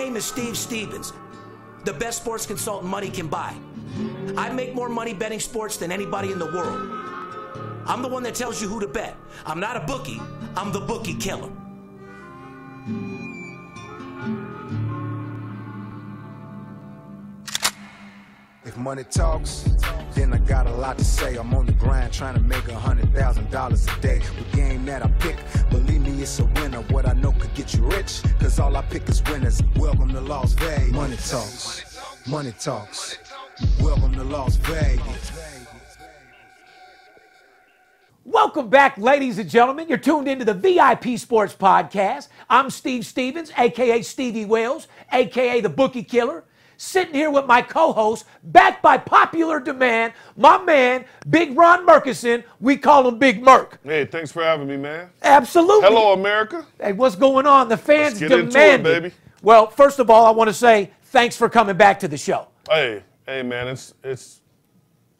My name is Steve Stevens, the best sports consultant money can buy. I make more money betting sports than anybody in the world. I'm the one that tells you who to bet. I'm not a bookie, I'm the bookie killer. If money talks, then I got a lot to say. I'm on the grind trying to make a hundred thousand dollars a day. The game that I pick, believe it's a winner. What I know could get you rich, cause all I pick is winners. Welcome to Las Vegas. Money talks, money talks. Welcome to Las Vegas. Welcome back, ladies and gentlemen. You're tuned into the VIP Sports Podcast. I'm Steve Stevens, aka Stevie Wales, aka the Bookie Killer. Sitting here with my co-host, backed by popular demand, my man, Big Ron Merkerson. We call him Big Merk. Hey, thanks for having me, man. Absolutely. Hello, America. Hey, what's going on? The fans into it, baby. Well, first of all, I want to say thanks for coming back to the show. Hey, hey, man, it's it's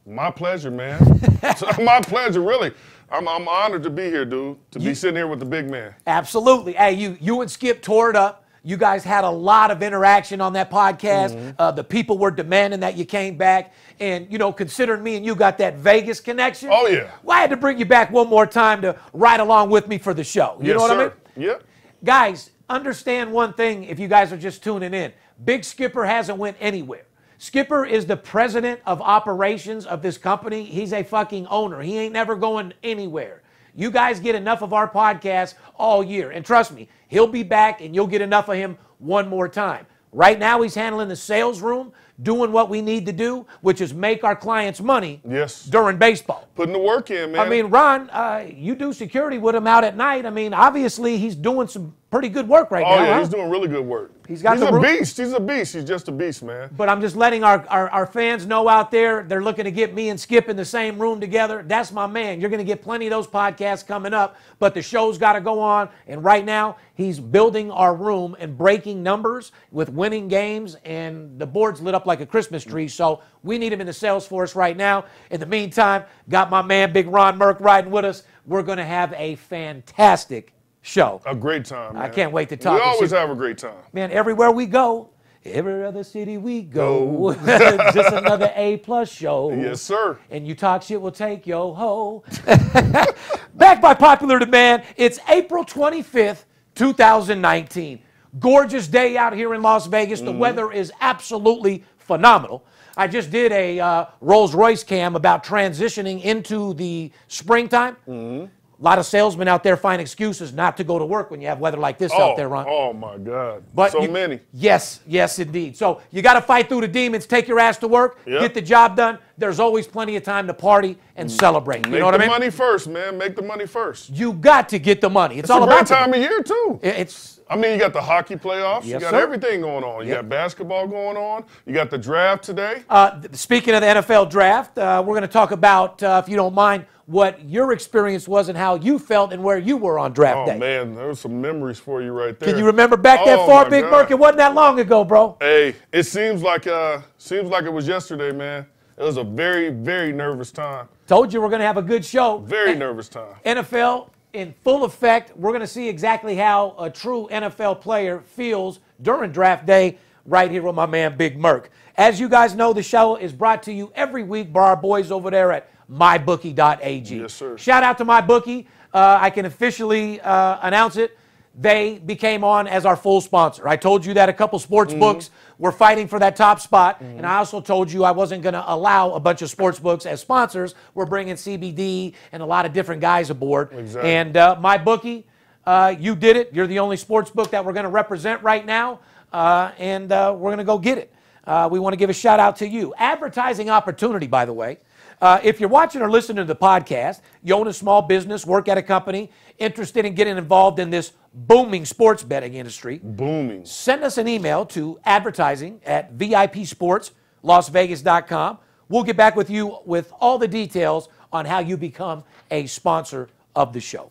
my pleasure, man. It's my pleasure, really. I'm I'm honored to be here, dude. To You- be sitting here with the big man. Absolutely. Hey, you you and Skip tore it up. You guys had a lot of interaction on that podcast. Mm-hmm. Uh, the people were demanding that you came back. And, you know, considering me and you got that Vegas connection. Oh, yeah. Well, I had to bring you back one more time to ride along with me for the show. You yes, know what sir. I mean? Yep. Guys, understand one thing if you guys are just tuning in. Big Skipper hasn't went anywhere. Skipper is the president of operations of this company. He's a fucking owner. He ain't never going anywhere. You guys get enough of our podcast all year. And trust me, he'll be back and you'll get enough of him one more time. Right now, he's handling the sales room, doing what we need to do, which is make our clients money Yes. during baseball. Putting the work in, man. I mean, Ron, uh, you do security with him out at night. I mean, obviously, he's doing some pretty good work right oh now. yeah, huh? he's doing really good work. He's got he's a room- beast. He's a beast. He's just a beast, man. But I'm just letting our, our, our fans know out there, they're looking to get me and Skip in the same room together. That's my man. You're going to get plenty of those podcasts coming up, but the show's got to go on. And right now, he's building our room and breaking numbers with winning games, and the board's lit up like a Christmas tree. So we need him in the sales force right now. In the meantime, got my man, Big Ron Merck, riding with us. We're going to have a fantastic show. A great time. I can't wait to talk We always have a great time. Man, everywhere we go, every other city we go, just another A plus show. Yes, sir. And you talk shit, we'll take yo ho. Back by popular demand, it's April 25th, 2019. Gorgeous day out here in Las Vegas. The weather is absolutely phenomenal. I just did a uh, Rolls Royce cam about transitioning into the springtime. A lot of salesmen out there find excuses not to go to work when you have weather like this Oh, out there, Ron. oh my God. But so you- many. Yes, yes, indeed. So you got to fight through the demons, take your ass to work, Yep. get the job done. There's always plenty of time to party and celebrate. You know what I mean? Make the money first, man. Make the money first. You got to get the money. It's, It's all a about great time of year too. It's I mean, you got the hockey playoffs. Yes, you got sir. everything going on. You Yep. got basketball going on. You got the draft today. uh, speaking of the NFL draft. Uh, we're going to talk about, uh, if you don't mind, what your experience was and how you felt and where you were on draft oh day. Oh man, there's some memories for you right there. Can you remember back that Oh, far, Big God. Merc? It wasn't that long ago, bro. Hey, it seems like uh, seems like it was yesterday, man. It was a very, very nervous time. Told you we're going to have a good show. Very And- nervous time. NFL in full effect. We're going to see exactly how a true NFL player feels during draft day right here with my man Big Merc. As you guys know, the show is brought to you every week by our boys over there at mybookie.ag. Yes, sir. Shout out to mybookie. Uh, I can officially uh, announce it. They became on as our full sponsor. I told you that a couple sports Mm-hmm. books were fighting for that top spot, and I also told you I wasn't going to allow a bunch of sports books as sponsors. We're bringing CBD and a lot of different guys aboard. Exactly. And uh, my bookie, uh, you did it. You're the only sports book that we're going to represent right now, uh, and uh, we're going to go get it. Uh, we want to give a shout out to you. Advertising opportunity, by the way. Uh, if you're watching or listening to the podcast, you own a small business, work at a company, interested in getting involved in this booming sports betting industry, Booming. send us an email to advertising at VIPSportsLasVegas.com. We'll get back with you with all the details on how you become a sponsor of the show.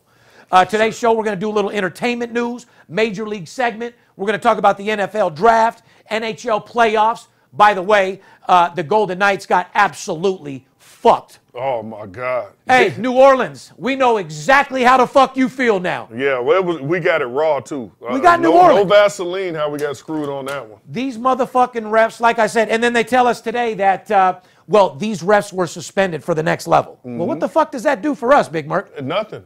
Uh, today's show, we're going to do a little entertainment news, major league segment. We're going to talk about the NFL draft, NHL playoffs, By the way, uh, the Golden Knights got absolutely fucked. Oh my God. Hey, New Orleans, we know exactly how the fuck you feel now. Yeah, well, it was, we got it raw too. We got New no, Orleans. No Vaseline. How we got screwed on that one? These motherfucking refs, like I said, and then they tell us today that, uh, well, these refs were suspended for the next level. Well, what the fuck does that do for us, Big Mark? Nothing.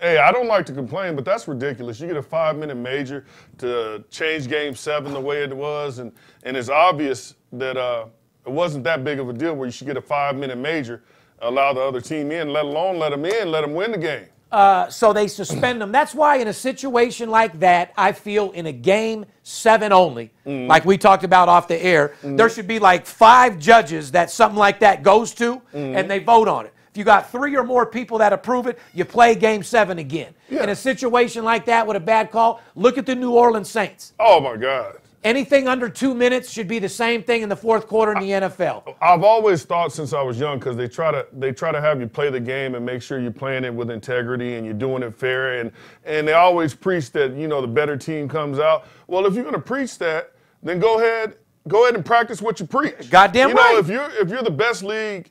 Hey, I don't like to complain, but that's ridiculous. You get a five-minute major to change Game Seven the way it was, and and it's obvious that uh, it wasn't that big of a deal where you should get a five-minute major, allow the other team in, let alone let them in, let them win the game. Uh, so they suspend them. That's why, in a situation like that, I feel in a game seven only, mm-hmm. like we talked about off the air, mm-hmm. there should be like five judges that something like that goes to, mm-hmm. and they vote on it. If you got three or more people that approve it, you play game seven again. Yeah. In a situation like that with a bad call, look at the New Orleans Saints. Oh my God. Anything under two minutes should be the same thing in the fourth quarter in the NFL. I've always thought since I was young because they try to they try to have you play the game and make sure you're playing it with integrity and you're doing it fair and and they always preach that you know the better team comes out. Well, if you're going to preach that, then go ahead go ahead and practice what you preach. Goddamn you know, if you're if you're the best league,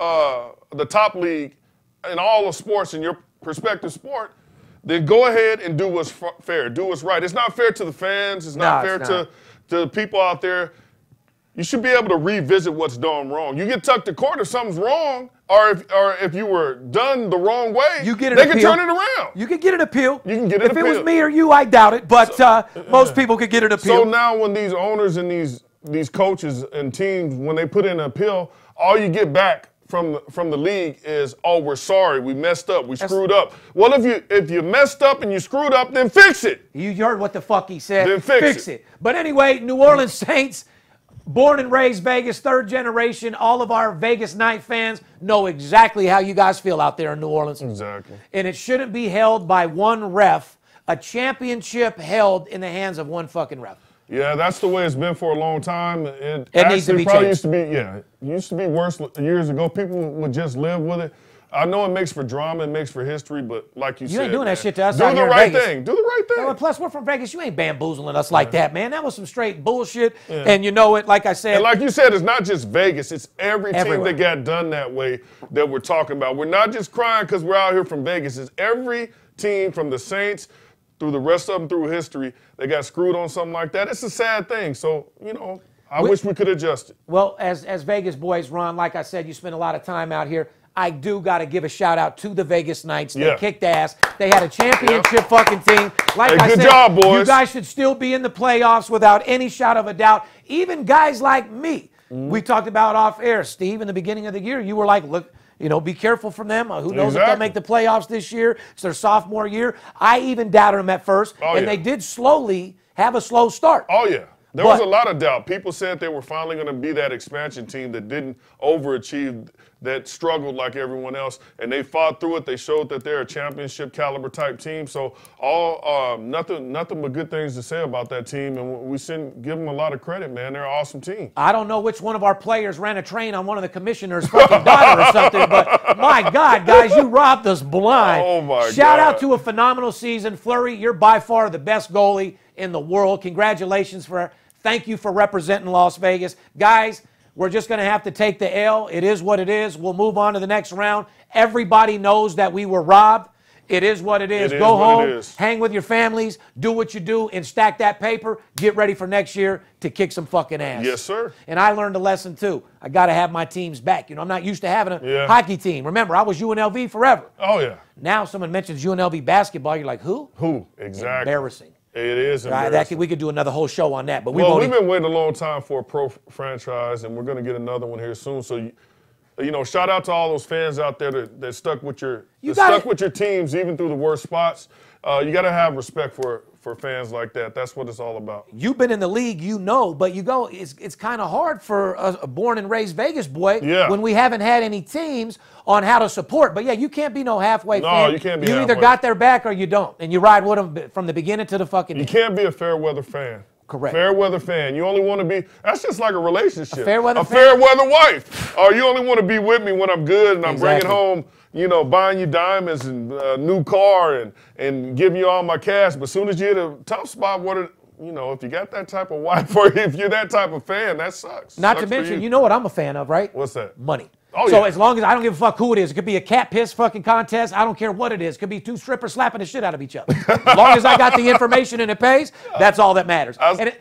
uh, the top league in all of sports in your respective sport. Then go ahead and do what's f- fair. Do what's right. It's not fair to the fans. It's not No, fair it's to not. to the people out there you should be able to revisit what's done wrong. You get tucked to court if something's wrong, or if or if you were done the wrong way, You get an they can turn it around. You can get an appeal. You can get an if it was me or you, I doubt it, but uh, most people could get an appeal. so now when these owners and these these coaches and teams, when they put in an appeal, all you get back from the, from the league is, oh, we're sorry, we messed up, we screwed up. Well, if you if you messed up and you screwed up, then fix it. You heard what the fuck he said. Then fix it. it. But anyway, New Orleans Saints, born and raised Vegas, third generation. All of our Vegas Knight fans know exactly how you guys feel out there in New Orleans. Exactly. And it shouldn't be held by one ref. A championship held in the hands of one fucking ref. Yeah, that's the way it's been for a long time. It, It needs to be probably changed. used to be yeah, it used to be worse years ago. People would just live with it. I know it makes for drama, it makes for history, but like you, You said, ain't doing that shit to us Do out the here in right thing. Do the right thing. Plus, we're from Vegas. You ain't bamboozling us like that, man. That was some straight bullshit. And you know it, like I said. And like you said, it's not just Vegas. It's every Everywhere. team that got done that way that we're talking about. We're not just crying because we're out here from Vegas. It's every team from the Saints through the rest of them through history they got screwed on something like that. It's a sad thing. So, you know, I We- wish we could adjust it. Well, as as Vegas boys, Ron, like I said, you spend a lot of time out here. I do got to give a shout out to the Vegas Knights. They Yeah. kicked ass. They had a championship fucking team. Like Hey, I said, job, you guys should still be in the playoffs without any shot of a doubt. Even guys like me. Mm-hmm. We talked about off air, Steve, in the beginning of the year. You were like, look. You know, be careful from them. Uh, Who knows if they'll make the playoffs this year? It's their sophomore year. I even doubted them at first, Oh, and yeah. they did slowly have a slow start. Oh yeah. There But- was a lot of doubt. People said they were finally going to be that expansion team that didn't overachieve, that struggled like everyone else, and they fought through it. They showed that they're a championship caliber type team. So all um, nothing, nothing but good things to say about that team, and we send give them a lot of credit, man. They're an awesome team. I don't know which one of our players ran a train on one of the commissioner's fucking daughter or something, but my God, guys, you robbed us blind. Oh, my Shout out to a phenomenal season. Fleury, you're by far the best goalie in the world. Congratulations for thank you for representing Las Vegas. Guys, we're just going to have to take the L. It is what it is. We'll move on to the next round. Everybody knows that we were robbed. It is what it is. It is Go what home, is. hang with your families, do what you do, and stack that paper. Get ready for next year to kick some fucking ass. Yes, sir. And I learned a lesson too. I got to have my teams back. You know, I'm not used to having a Yeah. hockey team. Remember, I was UNLV forever. Oh yeah. Now someone mentions UNLV basketball, you're like, who? Who exactly? Embarrassing. It is Uh, that could, we could do another whole show on that, but we well, we've been waiting a long time for a pro franchise, and we're going to get another one here soon. So, you, you know, shout out to all those fans out there that, that stuck with your You stuck with your teams even through the worst spots. Uh, you got to have respect for for fans like that. That's what it's all about. You've been in the league, you know, but you go. It's it's kind of hard for a, a born and raised Vegas boy Yeah. when we haven't had any teams on how to support. But yeah, you can't be no halfway No, fan. you can't be You either got their back or you don't, and you ride with them from the beginning to the fucking end. You end. can't be a fair weather fan. Correct. Fair weather fan. You only want to be. That's just like a relationship. A fair weather A fan? fair weather wife. Or you only want to be with me when I'm good and I'm Exactly. bringing home, you know, buying you diamonds and a new car and and giving you all my cash. But as soon as you hit a tough spot, what? Are, you know, if you got that type of wife or if you're that type of fan, that sucks. Not Sucks to mention, you. know what I'm a fan of, right? What's that? Money. Oh, so yeah. as long as I don't give a fuck who it is, it could be a cat piss fucking contest. I don't care what it is. It could be two strippers slapping the shit out of each other. as long as I got the information and it pays, that's all that matters. I And it-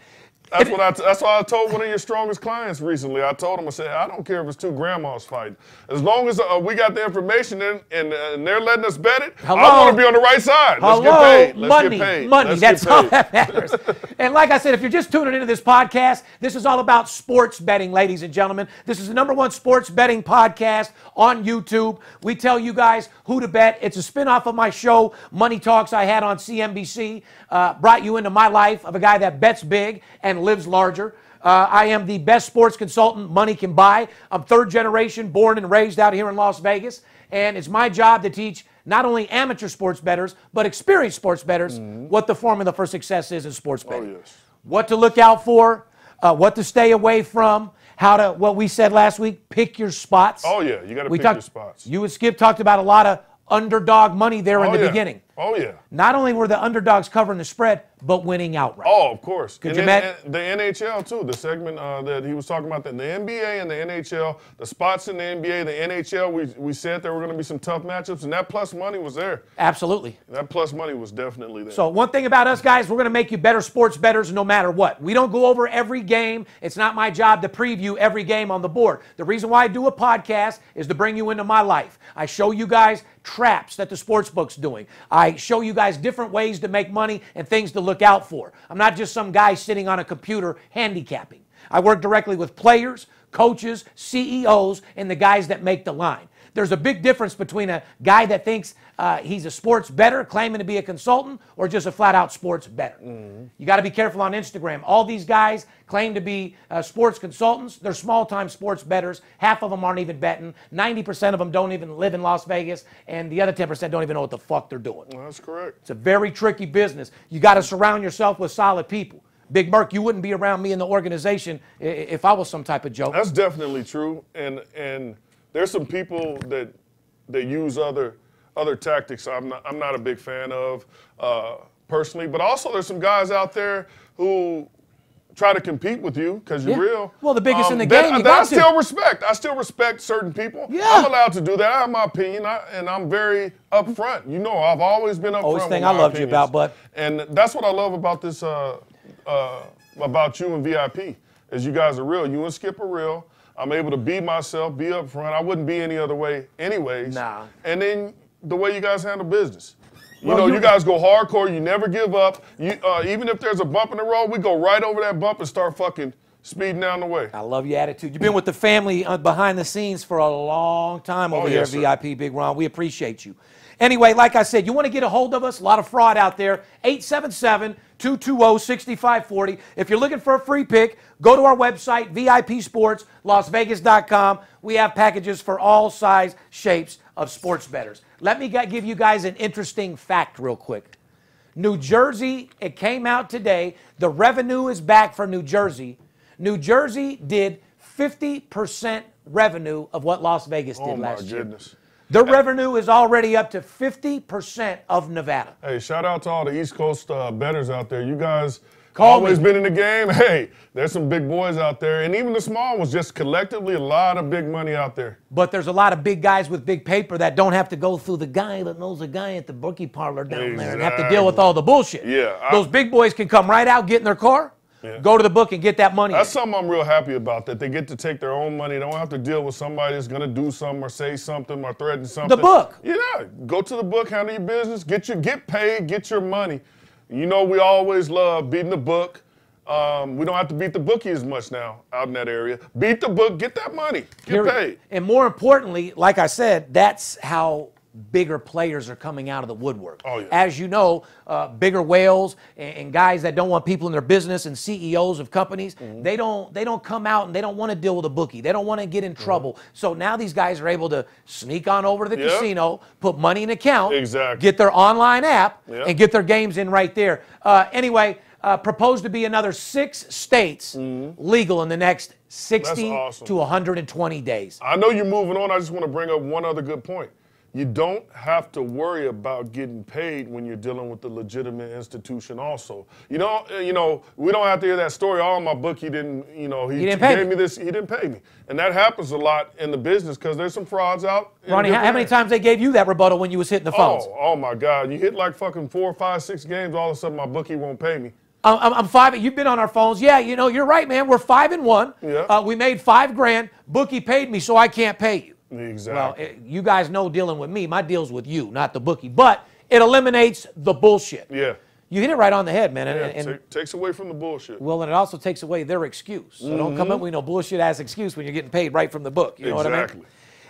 That's what I. T- that's why I told one of your strongest clients recently. I told him I said I don't care if it's two grandmas fighting, as long as uh, we got the information in, and, uh, and they're letting us bet it. Hello? I want to be on the right side. Let's Hello, get paid. Let's money, get paid. money. Let's That's all that matters. and like I said, if you're just tuning into this podcast, this is all about sports betting, ladies and gentlemen. This is the number one sports betting podcast on YouTube. We tell you guys who to bet. It's a spinoff of my show, Money Talks, I had on CNBC. Uh, brought you into my life of a guy that bets big and lives larger. Uh, I am the best sports consultant money can buy. I'm third generation, born and raised out here in Las Vegas. And it's my job to teach not only amateur sports bettors, but experienced sports bettors what the formula for success is in sports betting. Mm-hmm. Oh, yes. What to look out for, uh, what to stay away from, how to, what we said last week, pick your spots. Oh yeah, you got to we pick talked, your spots. You and Skip talked about a lot of underdog money there in oh, the yeah. beginning. Oh yeah. Not only were the underdogs covering the spread, but winning outright. Oh, of course. Could and you then, the NHL too. The segment uh, that he was talking about, the, the NBA and the NHL, the spots in the NBA, the NHL. We we said there were going to be some tough matchups, and that plus money was there. Absolutely. That plus money was definitely there. So one thing about us guys, we're going to make you better sports bettors no matter what. We don't go over every game. It's not my job to preview every game on the board. The reason why I do a podcast is to bring you into my life. I show you guys traps that the sports book's doing. I show you guys different ways to make money and things to look out for. I'm not just some guy sitting on a computer handicapping. I work directly with players, coaches, CEOs, and the guys that make the line. There's a big difference between a guy that thinks uh, he's a sports better, claiming to be a consultant, or just a flat out sports better. You got to be careful on Instagram. All these guys claim to be uh, sports consultants. They're small time sports betters. Half of them aren't even betting. 90% of them don't even live in Las Vegas, and the other 10% don't even know what the fuck they're doing. that's correct. It's a very tricky business. You got to surround yourself with solid people. Big Merc, you wouldn't be around me in the organization if I was some type of joke. That's definitely true, and and there's some people that that use other other tactics. I'm not I'm not a big fan of uh, personally, but also there's some guys out there who try to compete with you because you're Yeah. real. Um, Well, the biggest in the that- game, you that I got to. still respect. I still respect certain people. Yeah. I'm allowed to do that. I have my opinion, I, and I'm very upfront. You know, I've always been upfront. Always thing I loved you about, but And that's what I love about this, uh, uh, about you and VIP, is you guys are real. You and Skip are real. I'm able to be myself, be upfront. I wouldn't be any other way, anyways. Nah. And then the way you guys handle business. You Well, know, you- you, guys go hardcore. You never give up. You, uh, even if there's a bump in the road, we go right over that bump and start fucking speeding down the way. I love your attitude. You've been with the family uh, behind the scenes for a long time over Oh, here yes, at VIP, Big Ron. We appreciate you. Anyway, like I said, you want to get a hold of us, a lot of fraud out there. 877 220 6540. If you're looking for a free pick, go to our website, VIPSportsLasVegas.com. We have packages for all size, shapes of sports bettors. Let me give you guys an interesting fact, real quick. New Jersey, it came out today. The revenue is back for New Jersey. New Jersey did 50% revenue of what Las Vegas did Oh last year. goodness. Their revenue is already up to 50% of Nevada. Hey, shout out to all the East Coast uh, betters out there. You guys Call always me. been in the game. Hey, there's some big boys out there, and even the small ones. Just collectively, a lot of big money out there. But there's a lot of big guys with big paper that don't have to go through the guy that knows a guy at the bookie parlor down there and have to deal with all the bullshit. Yeah, I- Those big boys can come right out, get in their car, Yeah. go to the book and get that money. That's something I'm real happy about. That they get to take their own money. They don't have to deal with somebody that's gonna do something or say something or threaten something. The book. Yeah, go to the book, handle your business, get your get paid, get your money. You know we always love beating the book. Um, we don't have to beat the bookie as much now out in that area. Beat the book, get that money, get Period. paid. And more importantly, like I said, that's how bigger players are coming out of the woodwork. Oh, yeah. As you know, uh, bigger whales and, and guys that don't want people in their business and CEOs of companies, Mm-hmm. they don't they don't come out and they don't want to deal with a bookie. They don't want to get in trouble. So now these guys are able to sneak on over to the Mm-hmm. Yep. casino, put money in account, Exactly. get their online app, Yep. and get their games in right there. Uh, anyway. Uh, proposed to be another six states legal in the next 60 Mm-hmm. awesome. to 120 days. I know you're moving on. I just want to bring up one other good point. You don't have to worry about getting paid when you're dealing with the legitimate institution. Also, you know, uh, you know, we don't have to hear that story. All Oh, my book, he didn't, you know, he, He didn't pay gave me. me this, he didn't pay me, and that happens a lot in the business because there's some frauds out. Ronnie, how, how many times they gave you that rebuttal when you was hitting the phones? Oh, oh my God! You hit like fucking four, five, six games. All of a sudden, my bookie won't pay me. I'm, I'm- I'm five. You've been on our phones. Yeah, you know, you're right, man. We're five and one. Yeah. Uh, we made five grand. Bookie paid me, so I can't pay you. Well, Exactly. eh, you guys know dealing with me. My deal's with you, not the bookie. But it eliminates the bullshit. yeah. You hit it right on the head, man. And, Yeah. and- ta- takes away from the bullshit. well, and it also takes away their excuse. So don't come up with no bullshit ass excuse when you're getting paid right from the book. You know what I mean? Exactly. mean?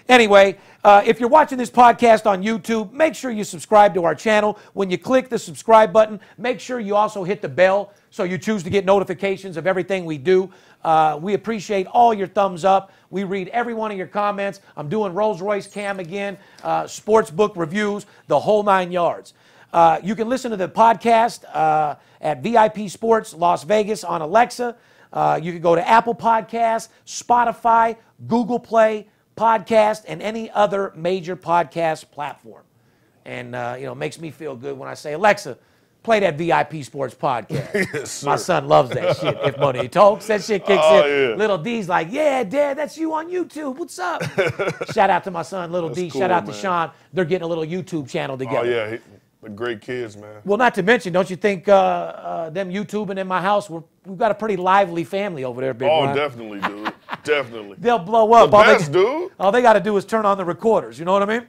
Anyway, uh, if you're watching this podcast on YouTube, make sure you subscribe to our channel. When you click the subscribe button, make sure you also hit the bell so you choose to get notifications of everything we do. Uh, we appreciate all your thumbs up. We read every one of your comments. I'm doing Rolls Royce Cam again, uh, sports book reviews, the whole nine yards. Uh, you can listen to the podcast uh, at VIP Sports Las Vegas on Alexa. Uh, you can go to Apple Podcasts, Spotify, Google Play Podcast, and any other major podcast platform. And uh, you know, it makes me feel good when I say, Alexa, play that VIP Sports podcast. Yes, My son loves that shit. If money talks, that shit kicks Oh, in. yeah. Little D's like, yeah, Dad, that's you on YouTube. What's up? Shout out to my son, Little D. cool, Shout out to. Sean. They're getting a little YouTube channel together. Oh yeah, he, the great kids, man. Well, not to mention, don't you think uh, uh, them YouTubing in my house, we're, we've got a pretty lively family over there, Big Oh, Ron. definitely, dude. definitely. They'll blow up. The all they, dude. All they got to do is turn on the recorders. You know what I mean?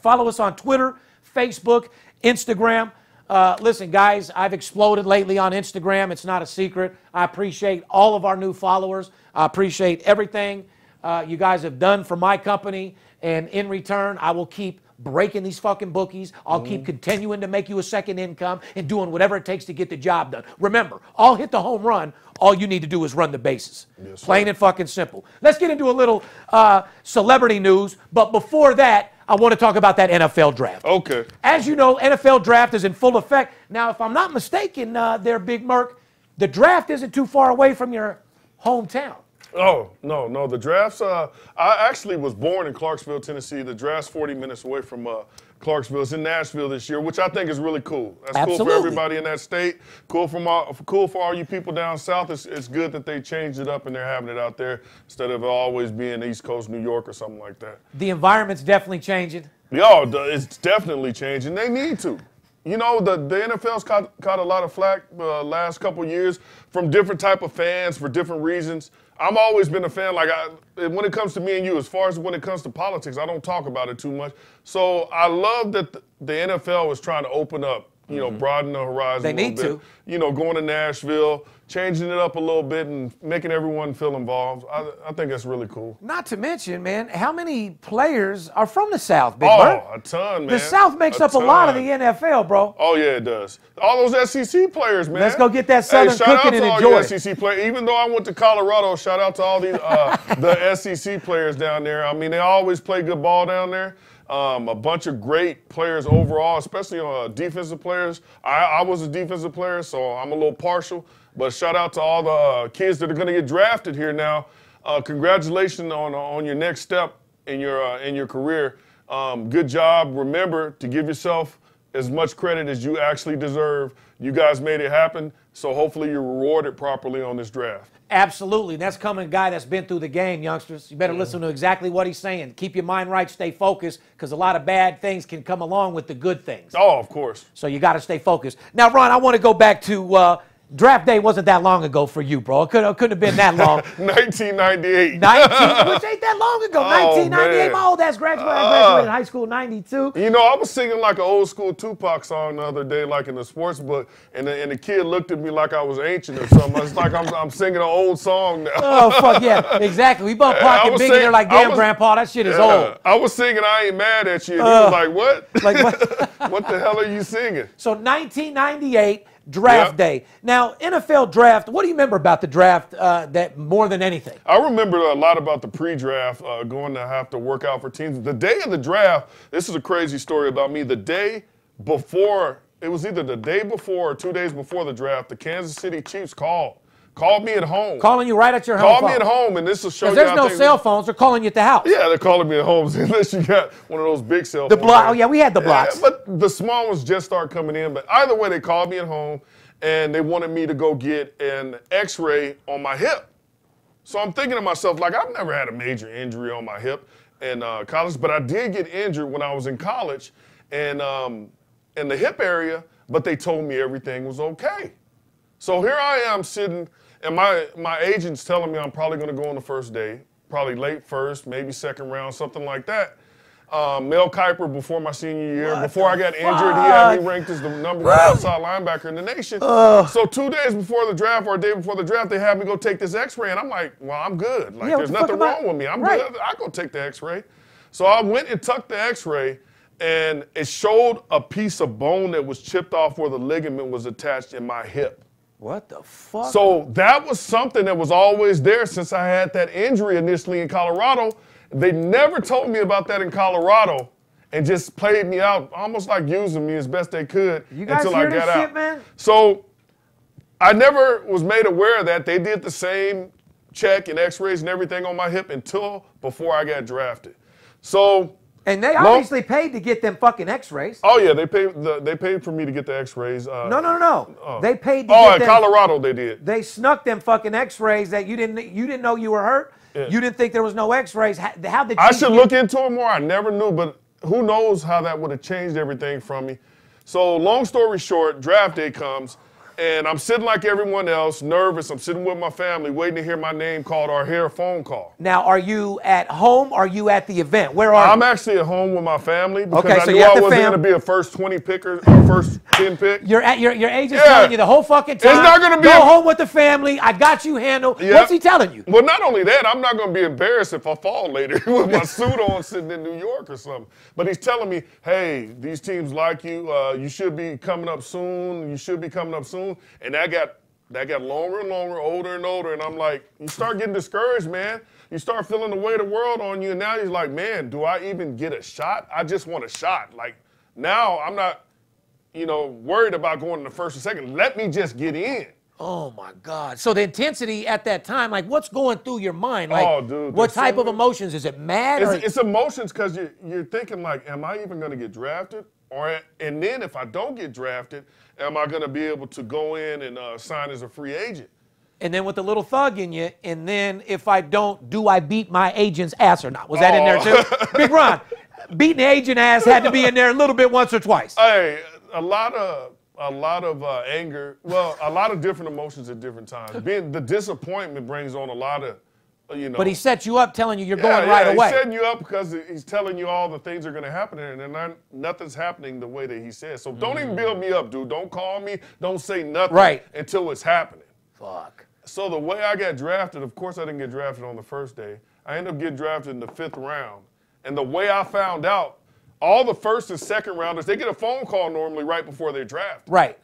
Follow us on Twitter, Facebook, Instagram. Uh, listen, guys, I've exploded lately on Instagram. It's not a secret. I appreciate all of our new followers. I appreciate everything uh, you guys have done for my company. And in return, I will keep breaking these fucking bookies. I'll Mm-hmm. keep continuing to make you a second income and doing whatever it takes to get the job done. Remember, I'll hit the home run. All you need to do is run the bases. Yes. Plain and fucking simple. Let's get into a little uh, celebrity news. But before that, I want to talk about that NFL draft. Okay. As you know, NFL draft is in full effect. Now, if I'm not mistaken, uh, there, Big Merc, the draft isn't too far away from your hometown. Oh no, no. The drafts. Uh, I actually was born in Clarksville, Tennessee. The draft's 40 minutes away from uh, Clarksville. It's in Nashville this year, which I think is really cool. That's cool for everybody in that state. Cool for my, cool for all you people down south. It's, it's good that they changed it up and they're having it out there instead of always being East Coast New York or something like that. The environment's definitely changing. Yo, the- it's definitely changing. They need to. You know, the, the NFL's caught, caught a lot of flack uh, last couple years from different type of fans for different reasons. I'm always been a fan. Like I, when it comes to me and you, as far as when it comes to politics, I don't talk about it too much. So I love that the, the NFL is trying to open up. You know, mm-hmm. broaden the horizon. They a little need bit. to. You know, going to Nashville, changing it up a little bit, and making everyone feel involved. I, I think that's really cool. Not to mention, man, how many players are from the South, Big Oh, Merc? a ton, man. The South makes up a lot of the. NFL, bro. Oh yeah, it does. All those SEC players, man. Let's go get that Southern hey, shout cooking out to and all enjoy you. SEC players. Even though I went to Colorado, shout out to all these uh, the SEC players down there. I mean, they always play good ball down there. Um, a bunch of great players overall, especially uh, defensive players. I, I was a defensive player, so I'm a little partial. But shout out to all the uh, kids that are going to get drafted here now. Uh, congratulations on on your next step in your uh, in your career. Um, good job. Remember to give yourself as much credit as you actually deserve. You guys made it happen, so hopefully you're rewarded properly on this draft. Absolutely. That's coming a guy that's been through the game, youngsters. You better listen to exactly what he's saying. Keep your mind right, stay focused, because a lot of bad things can come along with the good things. Oh, of course. So you got to stay focused. Now, Ron, I want to go back to uh, draft day. Wasn't that long ago for you, bro? It couldn't, it couldn't have been that long. 1998. 19, which ain't that long ago. Oh, 1998. man. My old ass graduated. I graduated high school in 92. You know, I was singing like an old school Tupac song the other day, like in the sports book, and the, and the kid looked at me like I was ancient or something. It's like I'm, I'm singing an old song now. Oh fuck yeah, exactly. We both I pocket was big, and they're like, damn, was- grandpa, that shit is Yeah. old. I was singing I Ain't Mad at You, and Uh. he was like, what? Like what? what the hell are you singing? So 1998 draft Yep. day. Now NFL draft. What do you remember about the draft uh, that more than anything? I remember a lot about the pre-draft, uh, going to have to work out for teams. The day of the draft, this is a crazy story about me. The day before, it was either the day before or two days before the draft, the Kansas City Chiefs called called me at home. Calling you right at your home Call phone. me at home, and this will show you. Because there's no cell phones. They're calling you at the house. Yeah, they're calling me at home unless you got one of those big cell The block- oh, yeah, we had the blocks. but the small ones just start coming in. But either way, they called me at home, and they wanted me to go get an X-ray on my hip. So I'm thinking to myself, like, I've never had a major injury on my hip in uh, college, but I did get injured when I was in college and um, in the hip area, but they told me everything was okay. So here I am sitting, and my, my agent's telling me I'm probably going to go on the first day, probably late first, maybe second round, something like that. Um, Mel Kiper, before my senior year, What before I got injured, he had me ranked as the number one outside linebacker in the nation. So two days before the draft or a day before the draft, they had me go take this X-ray, and I'm like, well, I'm good. Like, Yeah, there's the nothing am I- wrong with me. I'm Right. good. I go take the X-ray. So I went and took the X-ray, and it showed a piece of bone that was chipped off where the ligament was attached in my hip. What the fuck? So that was something that was always there since I had that injury initially in Colorado. They never told me about that in Colorado and just played me out, almost like using me as best they could until I got shit, out. man? So I never was made aware of that. They did the same check and x-rays and everything on my hip until before I got drafted. So and they Long- obviously paid to get them fucking X-rays. Oh yeah, they paid the, they paid for me to get the X-rays. Uh, No, no, no, no. They paid to Oh, get in them. Colorado they did. They snuck them fucking X-rays that you didn't you didn't know you were hurt. Yeah. You didn't think there was no X-rays. How, how did I should get- look into it more. I never knew, but who knows how that would have changed everything from me. So, long story short, draft day comes, and I'm sitting like everyone else, nervous. I'm sitting with my family, waiting to hear my name called or hear a phone call. Now, are you at home? Are you at the event? Where are I'm you? actually at home with my family because Okay, I so knew I wasn't going to be a first 20 picker or first 10 pick. You're at your your agent's Yeah. telling you the whole fucking time. not gonna be go a- home with the family. I got you handled. Yep. What's he telling you? Well, not only that, I'm not going to be embarrassed if I fall later with my suit on sitting in New York or something. But he's telling me, hey, these teams like you. Uh, you should be coming up soon. You should be coming up soon. And that got that got longer and longer, older and older. And I'm like, you start getting discouraged, man. You start feeling the weight of the world on you. And now he's like, man, do I even get a shot? I just want a shot. Like now, I'm not, you know, worried about going in the first or second. Let me just get in. Oh my God! So the intensity at that time, like, what's going through your mind? Like, Oh, dude, what there's so type of emotions? Is it mad? or, It's, it's emotions because you're, you're thinking like, am I even going to get drafted? Or and then if I don't get drafted, am I going to be able to go in and uh, sign as a free agent? and then with the little thug in you, and then if I don't, do I beat my agent's ass or not? Was that in there Oh. too? Big Ron, beating the agent ass had to be in there a little bit once or twice. Hey, a lot of a lot of uh, anger. Well, a lot of different emotions at different times. Being the disappointment brings on a lot of, you know. But he sets you up, telling you you're Yeah, going right yeah, away. He's setting you up because he's telling you all the things are going to happen, and then not, nothing's happening the way that he says. So don't even mm. build me up, dude. Don't call me. Don't say nothing Right. until it's happening. Fuck. So the way I got drafted, of course, I didn't get drafted on the first day. I ended up getting drafted in the fifth round, and the way I found out, all the first and second rounders, they get a phone call normally right before they draft. Right.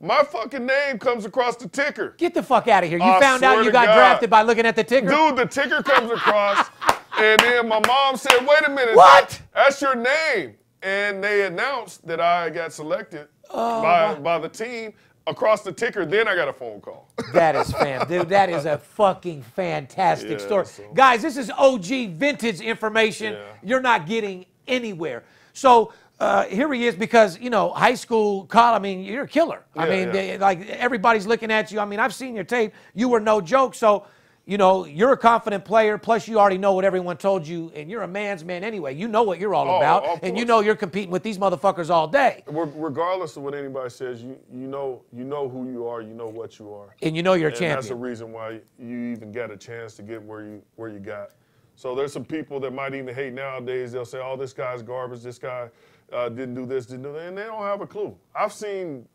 My fucking name comes across the ticker. Get the fuck out of here. You I found out you got God. drafted by looking at the ticker? Dude, the ticker comes across, and then my mom said, "Wait a minute, What? That's your name." And they announced that I got selected Oh, by by the team across the ticker. Then I got a phone call. That is fan, dude. That is a fucking fantastic Yeah, story, so- guys. This is OG vintage information. Yeah. You're not getting anywhere. So uh, here he is because you know high school, college. I mean, you're a killer. I mean, yeah. they- like everybody's looking at you. I mean, I've seen your tape. You were no joke. So. You know, you're a confident player. Plus, you already know what everyone told you, and you're a man's man anyway. You know what you're all Oh, about, and you know you're competing with these motherfuckers all day, Regardless of what anybody says, you you know you know who you are. You know what you are. and you know you're a champion. that's the reason why you even got a chance to get where you where you got. So there's some people that might even hate nowadays. They'll say, "Oh, this guy's garbage. This guy uh, didn't do this, didn't do that," and they don't have a clue. I've seen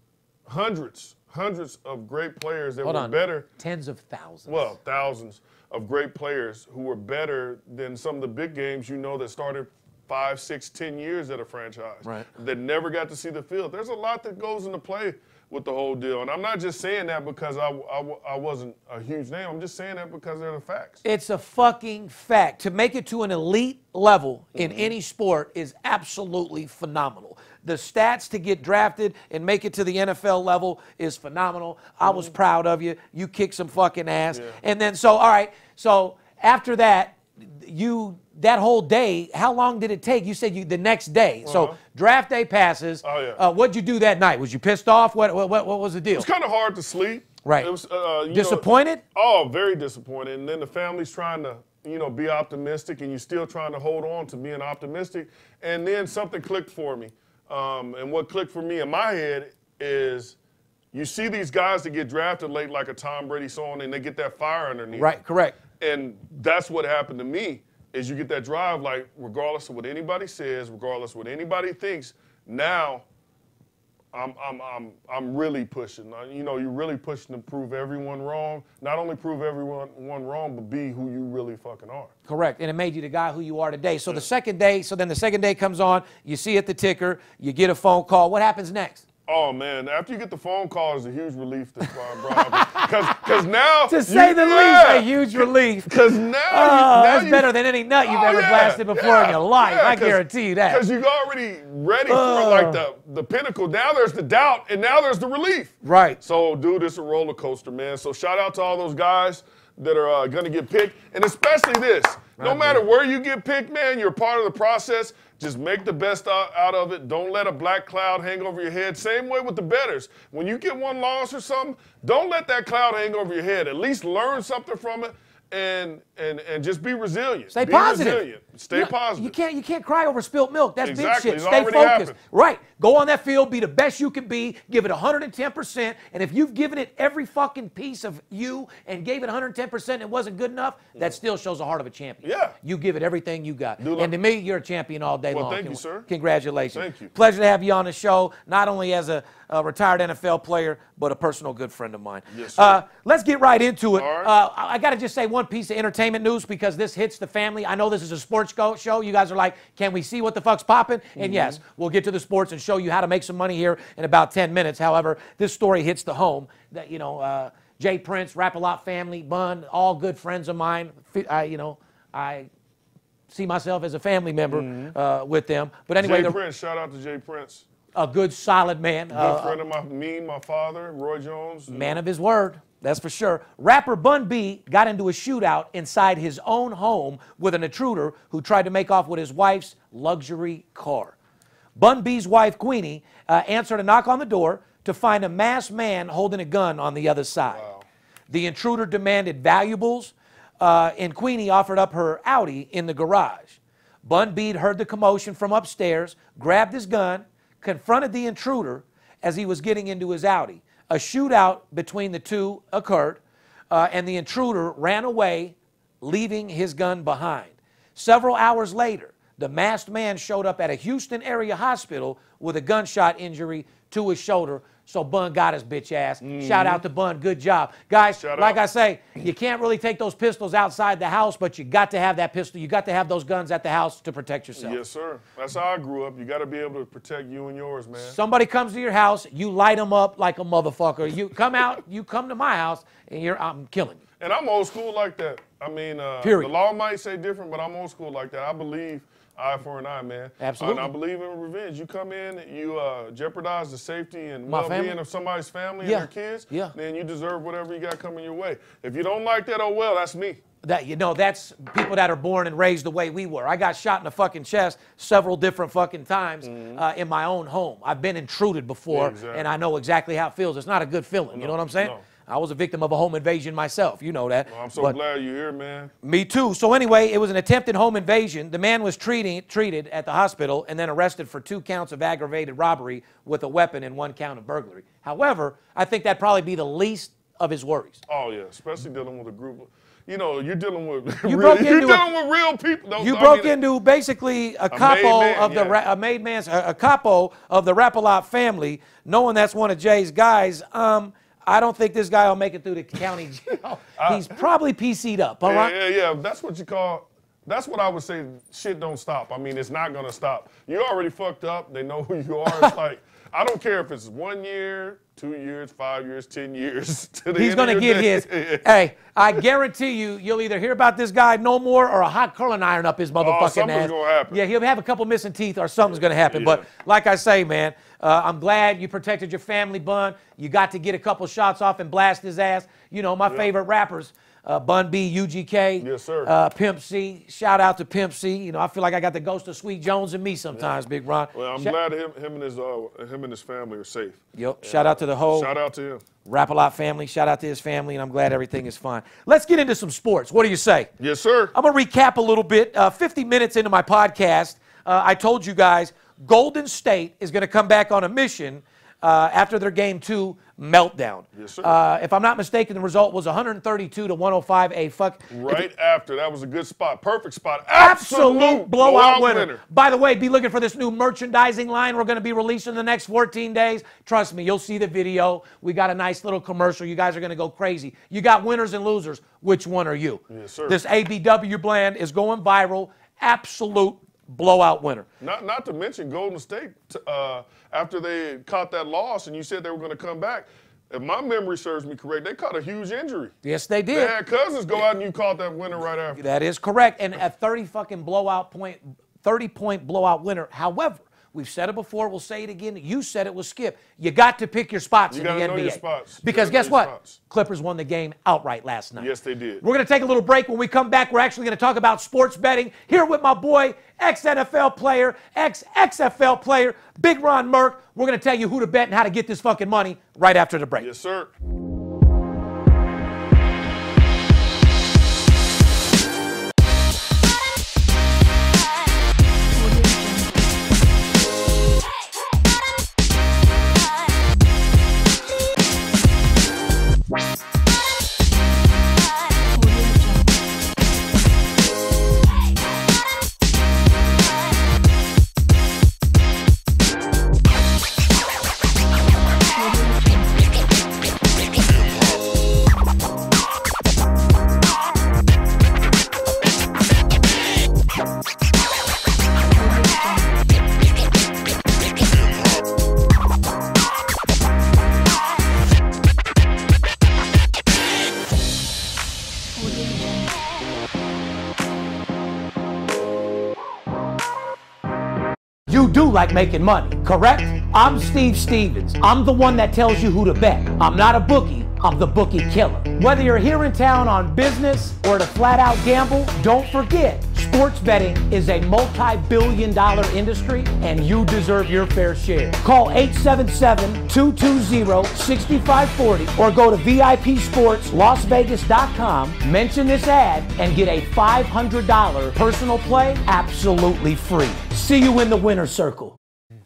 hundreds, hundreds of great players that Hold were on. better. Tens of thousands. Well, thousands of great players who were better than some of the big games you know that started five, six, ten years at a franchise. Right. That never got to see the field. There's a lot that goes into play with the whole deal. And I'm not just saying that because I, I, I wasn't a huge name. I'm just saying that because they're the facts. It's a fucking fact. To make it to an elite level in Mm-hmm. any sport is absolutely phenomenal. the stats to get drafted and make it to the NFL level is phenomenal. I was proud of you. You kicked some fucking ass. Yeah. And then so all right, so after that, you that whole day, how long did it take? You said you the next day. So Uh-huh. draft day passes. Oh, yeah. Uh, what'd you do that night? Was you pissed off? What what what, what was the deal? It's kind of hard to sleep. Right. It was uh, know- Disappointed? oh, very disappointed. And then the family's trying to, you know, be optimistic, and you're still trying to hold on to being optimistic. And then something clicked for me. Um, and what clicked for me in my head is, you see these guys that get drafted late, like a Tom Brady, so on, and they get that fire underneath. Right, correct. And that's what happened to me. Is you get that drive, like regardless of what anybody says, regardless of what anybody thinks. Now, I'm I'm I'm I'm really pushing. You know, you're really pushing to prove everyone wrong. Not only prove everyone one wrong, but be who you really fucking are. Correct. And it made you the guy who you are today. So the mm. second day, so then the second day comes on, you see at the ticker, you get a phone call. What happens next? Oh man, after you get the phone call, it's a huge relief to Because because now To say the least, a huge relief. Because now, you, Oh, now that's you- better than any nut you've Oh, ever yeah, blasted before in your life. I guarantee you that. Because you're already ready for like the, the pinnacle. Now there's the doubt, and now there's the relief. Right. So, dude, it's a roller coaster, man. So, shout out to all those guys that are uh, going to get picked, and especially this. No matter where you get picked, man, you're part of the process. Just make the best out, of it. Don't let a black cloud hang over your head. Same way with the betters. When you get one loss or something, don't let that cloud hang over your head. At least learn something from it. And, and and just be resilient. Stay be positive. Resilient. Stay You know, positive. You can't you can't cry over spilt milk. That's Exactly. big It's shit. Stay focused. happened. Right. Go on that field, be the best you can be, give it 110%. And if you've given it every fucking piece of you and gave it 110% and it wasn't good enough, that still shows the heart of a champion. Yeah. You give it everything you got. And to me, you're a champion all day Well, long. thank you, sir. Congratulations. Thank you. Pleasure to have you on the show, not only as a, a retired NFL player, but a personal good friend of mine. Yes, sir. Uh, let's get right into it. All right. Uh, I got to just say one piece of entertainment news because this hits the family. I know this is a sports go- show. You guys are like, can we see what the fuck's popping? Mm-hmm. And yes, we'll get to the sports and show you how to make some money here in about 10 minutes. However, this story hits the home that, you know, uh, J. Prince, Rap-A-Lot family, Bun, all good friends of mine. I, you know, I see myself as a family member uh, with them. But anyway, J. Prince, shout out to J. Prince. a good, solid man. Good uh, friend of my, me, my father, Roy Jones. Man of his word, that's for sure. Rapper Bun B got into a shootout inside his own home with an intruder who tried to make off with his wife's luxury car. Bun B's wife, Queenie, uh, answered a knock on the door to find a masked man holding a gun on the other side. The intruder demanded valuables, uh, and Queenie offered up her Audi in the garage. Bun B heard the commotion from upstairs, grabbed his gun, confronted the intruder as he was getting into his Audi. A shootout between the two occurred, uh, and the intruder ran away, leaving his gun behind. Several hours later, the masked man showed up at a Houston area hospital with a gunshot injury to his shoulder. So Bun got his bitch ass. Shout out to Bun. Good job. Guys, Shout like out. I say, you can't really take those pistols outside the house, but you got to have that pistol. You got to have those guns at the house to protect yourself. Yes, sir. That's how I grew up. You got to be able to protect you and yours, man. Somebody comes to your house, you light them up like a motherfucker. You come out, you come to my house, and you're I'm killing you. And I'm old school like that. I mean, uh, Period. the law might say different, but I'm old school like that. I believe eye for an eye, man. Absolutely. And I believe in revenge. You come in, you uh, jeopardize the safety and My well-being family? of somebody's family Yeah. and their kids. Yeah. Then you deserve whatever you got coming your way. If you don't like that, oh well, that's me. That you know, that's people that are born and raised the way we were. I got shot in the fucking chest several different fucking times uh, in my own home. I've been intruded before, Mm-hmm. Yeah, exactly. and I know exactly how it feels. It's not a good feeling. you know what I'm saying? no. I was a victim of a home invasion myself. You know that. Well, I'm so But- glad you're here, man. Me too. So anyway, it was an attempted home invasion. The man was treating, treated at the hospital and then arrested for two counts of aggravated robbery with a weapon and one count of burglary. However, I think that'd probably be the least of his worries. Oh yeah, especially dealing with a group. Of, you know, you're dealing with You real, broke you're into a- dealing with real people. Those- You I broke mean, into basically a capo man, of the yeah. ra- a made man's a, a capo of the Rap-A-Lot family, knowing that's one of Jay's guys. Um, I don't think this guy will make it through the county jail. He's probably PC'd up. All Yeah, right. yeah, yeah. That's what you call. That's what I would say. Shit don't stop. I mean, it's not gonna stop. You already fucked up. They know who you are. It's like I don't care if it's one year, two years, five years, ten years. To the He's going to get day. his. hey, I guarantee you, you'll either hear about this guy no more or a hot curling iron up his oh, motherfucking Oh, something's ass. gonna happen. Yeah, he'll have a couple missing teeth or something's going to happen. But like I say, man, uh, I'm glad you protected your family, Bun. You got to get a couple shots off and blast his ass. You know, my favorite rappers. Uh, Bun B, UGK, Yes, sir. Uh, Pimp C. Shout out to Pimp C. You know, I feel like I got the ghost of Sweet Jones in me sometimes, Big Ron. Well, I'm Shout- glad him, him and his uh, him and his family are safe. Yep. Shout out to the whole Shout out to him. Rap-A-Lot family. Shout out to his family, and I'm glad everything is fine. Let's get into some sports. What do you say? Yes, sir. I'm going to recap a little bit. Uh, 50 minutes into my podcast, uh, I told you guys Golden State is going to come back on a mission uh, after their game two meltdown. Yes, sir. Uh, if I'm not mistaken, the result was 132 to 105. A fuck. Right after that was a good spot, perfect spot, Absolute blowout, winner. By the way, be looking for this new merchandising line we're going to be releasing in the next 14 days. Trust me, you'll see the video. We got a nice little commercial. You guys are going to go crazy. You got winners and losers. Which one are you? Yes, sir. This ABW brand is going viral. Absolute blowout winner. Not not to mention Golden State uh, after they caught that loss, and you said they were going to come back. If my memory serves me correct, they caught a huge injury. Yes, they did. They had cousins go out and you caught that winner right after. That is correct. And a 30 fucking blowout point, 30 point blowout winner. However, we've said it before, we'll say it again. You said it was Skip. You got to pick your spots You in the NBA. your spots. Because guess what? spots. Clippers won the game outright last night. Yes, they did. We're going to take a little break. When we come back, we're actually going to talk about sports betting here with my boy, ex NFL player, ex XFL player, Big Ron Merkerson. We're going to tell you who to bet and how to get this fucking money right after the break. Yes, sir. Do like making money, correct? I'm Steve Stevens. I'm the one that tells you who to bet. I'm not a bookie. I'm the bookie killer. Whether you're here in town on business or to flat out gamble, don't forget, sports betting is a multi-billion dollar industry and you deserve your fair share. Call 877-220-6540 or go to VIPSportsLasVegas.com, mention this ad and get a $500 personal play absolutely free. See you in the winner's circle.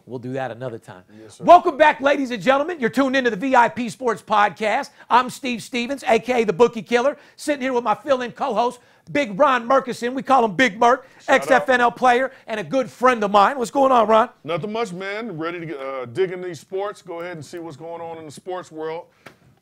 We'll do that another time. Yes, Welcome back, ladies and gentlemen. You're tuned into the VIP Sports Podcast. I'm Steve Stevens, aka the Bookie Killer, sitting here with my fill-in co-host, Big Ron Merkerson. We call him Big Merk, ex-FNL player and a good friend of mine. What's going on, Ron? Nothing much, man. Ready to uh, dig in these sports. Go ahead and see what's going on in the sports world.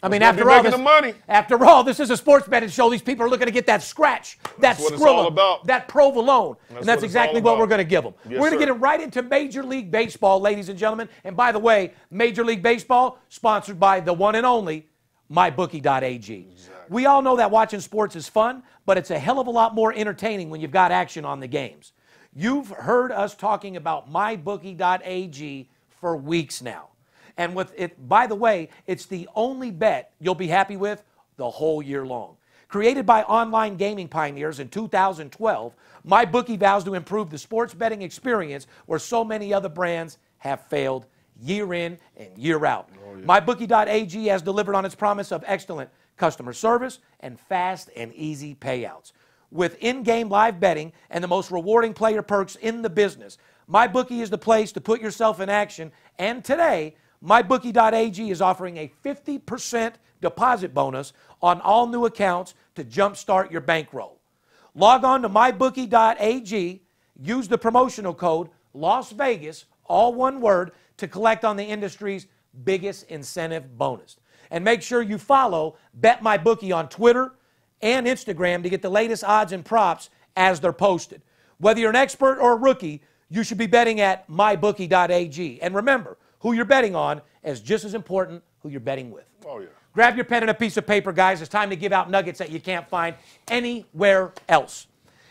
I mean, after all, this, the money. after all, this is a sports betting show. These people are looking to get that scratch, that what Skrilla, that provolone, and that's it's exactly what we're going to give them. Yes, we're going to get them right into Major League Baseball, ladies and gentlemen. And by the way, Major League Baseball sponsored by the one and only MyBookie.ag. We all know that watching sports is fun, but it's a hell of a lot more entertaining when you've got action on the games. You've heard us talking about MyBookie.ag for weeks now. And with it, by the way, it's the only bet you'll be happy with the whole year long. Created by online gaming pioneers in 2012, MyBookie vows to improve the sports betting experience where so many other brands have failed year in and year out. Oh, MyBookie.ag has delivered on its promise of excellent customer service and fast and easy payouts. With in game live betting and the most rewarding player perks in the business, MyBookie is the place to put yourself in action. And today, MyBookie.ag is offering a 50% deposit bonus on all new accounts to jumpstart your bankroll. Log on to mybookie.ag, use the promotional code Las Vegas, all one word, to collect on the industry's biggest incentive bonus. And make sure you follow Bet My Bookie on Twitter and Instagram to get the latest odds and props as they're posted. Whether you're an expert or a rookie, you should be betting at mybookie.ag. And remember, who you're betting on as just as important who you're betting with. Oh yeah. Grab your pen and a piece of paper, guys. It's time to give out nuggets that you can't find anywhere else.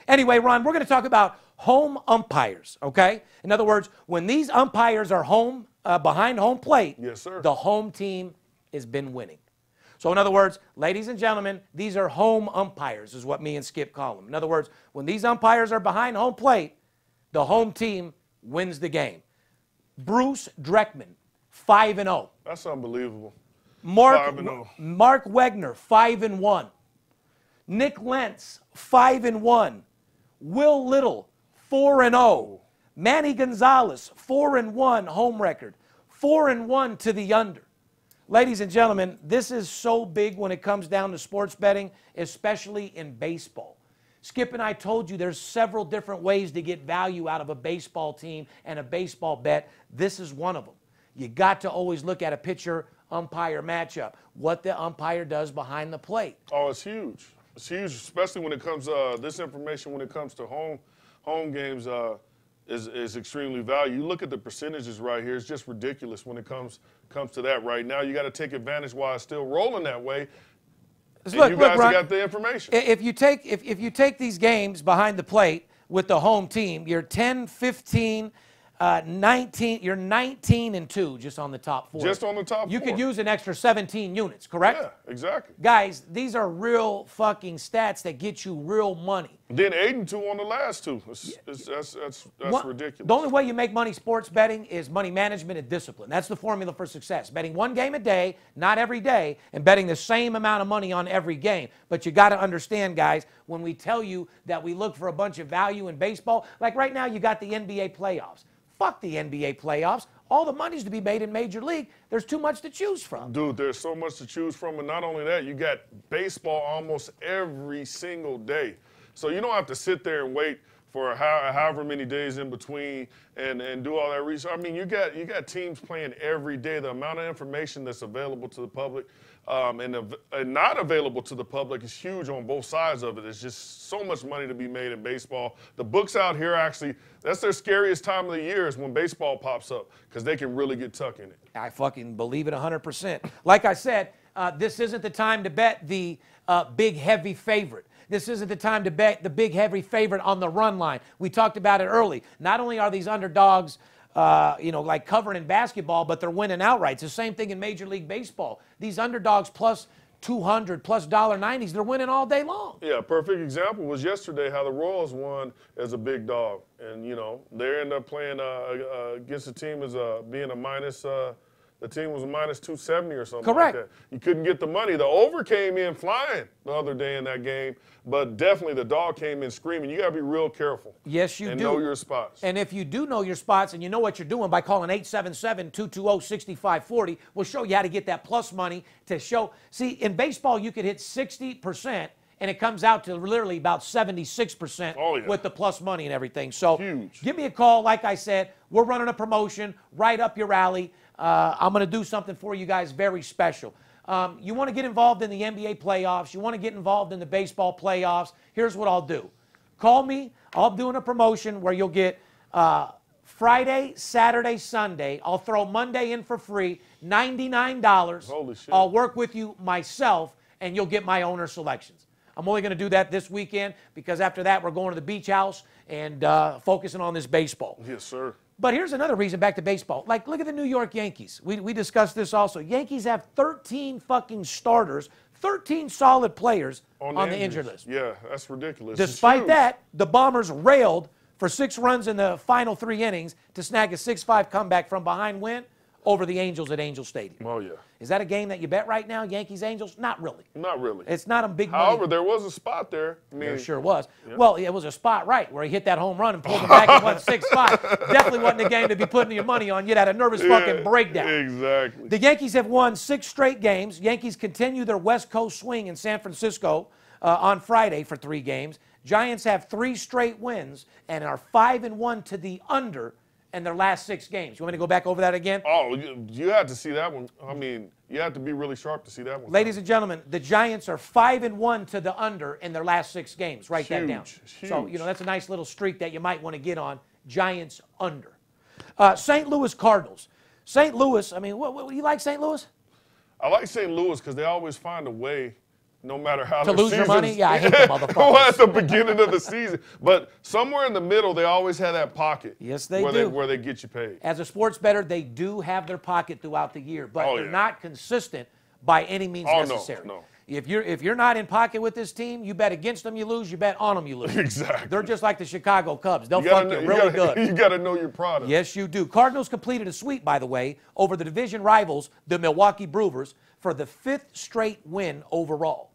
Anyway, Ron, we're going to talk about home umpires, okay? In other words, when these umpires are home, uh, behind home plate, Yes, sir. the home team has been winning. So, in other words, ladies and gentlemen, these are home umpires, is what me and Skip call them. In other words, when these umpires are behind home plate, the home team wins the game. Bruce Dreckman, 5 and 0. That's unbelievable. Mark, 5 and oh. Mark Wegner, 5 and 1. Nic Lentz, 5 and 1. Will Little, 4 and 0. Manny Gonzalez, 4 and 1 home record. 4 and 1 to the under. Ladies and gentlemen, this is so big when it comes down to sports betting, especially in baseball. Skip and I told you there's several different ways to get value out of a baseball team and a baseball bet. This is one of them. You got to always look at a pitcher umpire matchup, what the umpire does behind the plate. Oh, it's huge. It's huge, especially when it comes uh, this information when it comes to home home games uh, is is extremely valuable. You look at the percentages right here; it's just ridiculous when it comes comes to that. Right now, you got to take advantage while it's still rolling that way. And Look, you look, guys Ron, got the information. If you take if, if you take these games behind the plate with the home team, you're 10, 15, uh, 19, you're 19 and 2 just on the top four. Just on the top You could use an extra 17 units, correct? yeah, exactly. Guys, these are real fucking stats that get you real money. Then eight and two on the last two. It's, it's, that's that's that's One- ridiculous. The only way you make money sports betting is money management and discipline. That's the formula for success. Betting one game a day, not every day, and betting the same amount of money on every game. But you got to understand, guys, when we tell you that we look for a bunch of value in baseball, like right now you got the NBA playoffs. Fuck the NBA playoffs. All the money's to be made in Major League. There's too much to choose from. Dude, there's so much to choose from, and not only that, you got baseball almost every single day. So you don't have to sit there and wait for how, however many days in between and, and do all that research. I mean, you got you got teams playing every day. The amount of information that's available to the public um, and, av- and not available to the public is huge on both sides of it. There's just so much money to be made in baseball. The books out here actually, that's their scariest time of the year is when baseball pops up because they can really get tuck in it. I fucking believe it 100%. Like I said, uh, this isn't the time to bet the uh, big, heavy favorite. This isn't the time to bet the big, heavy favorite on the run line. We talked about it early. Not only are these underdogs, uh, you know, like covering in basketball, but they're winning outright. It's the same thing in Major League Baseball. These underdogs plus 200, plus $1.90s, they're winning all day long. Yeah, perfect example was yesterday how the Royals won as a big dog, and you know they end up playing uh, uh, against the team as a being a minus. Uh, the team was a minus 270 or something Correct. like that. You couldn't get the money. The over came in flying the other day in that game, but definitely the dog came in screaming. You got to be real careful. Yes, you and do. know your spots. And if you do know your spots and you know what you're doing by calling 877-220-6540, we'll show you how to get that plus money to show. See, in baseball, you could hit 60% and it comes out to literally about 76% Oh, yeah. with the plus money and everything. So Huge. give me a call. Like I said, we're running a promotion right up your alley. Uh, I'm going to do something for you guys very special. Um, you want to get involved in the NBA playoffs, you want to get involved in the baseball playoffs, here's what I'll do. Call me. I'm doing a promotion where you'll get uh, Friday, Saturday, Sunday. I'll throw Monday in for free, $99. Holy shit. I'll work with you myself, and you'll get my owner selections. I'm only going to do that this weekend because after that, we're going to the beach house and uh, focusing on this baseball. yes, sir. But here's another reason back to baseball. Like, look at the New York Yankees. We, we discussed this also. Yankees have 13 fucking starters, 13 solid players on, the injured list. Yeah, that's ridiculous. Despite that, the Bombers railed for six runs in the final three innings to snag a 6 5 comeback from behind win over the Angels at Angel Stadium. Oh yeah, Is that a game that you bet right now, Yankees Angels? Not really. not really. It's not a big money. However, there was a spot there. I mean, There sure was. Well, it was a spot right where he hit that home run and pulled him back and won 6 5. Definitely wasn't a game to be putting your money on. You'd had a nervous fucking breakdown. Exactly. The Yankees have won six straight games. Yankees continue their West Coast swing in San Francisco uh, on Friday for three games. Giants have three straight wins and are five and one to the under in their last six games. You want me to go back over that again? Oh, you, you had to see that one. I mean, you have to be really sharp to see that one. Ladies and gentlemen, the Giants are five and one to the under in their last six games. Write that down. Huge, So you know that's a nice little streak that you might want to get on. Giants under. Uh, St. Louis Cardinals. St. Louis, I mean, what, what, you like St. Louis? I like St. Louis because they always find a way, no matter how To lose your money? Yeah, I hate the motherfuckers. well, at the beginning of the season, but somewhere in the middle, they always have that pocket. Yes, they where do. They, where they get you paid. As a sports bettor, they do have their pocket throughout the year, but Oh, they're yeah. not consistent by any means Oh, necessary. no. If you're if you're not in pocket with this team, you bet against them, you lose. You bet on them, you lose. Exactly. They're just like the Chicago Cubs. They'll You fuck know, you you really gotta- good. You got to know your product. Yes, you do. Cardinals completed a sweep, by the way, over the division rivals, the Milwaukee Brewers, for the fifth straight win overall.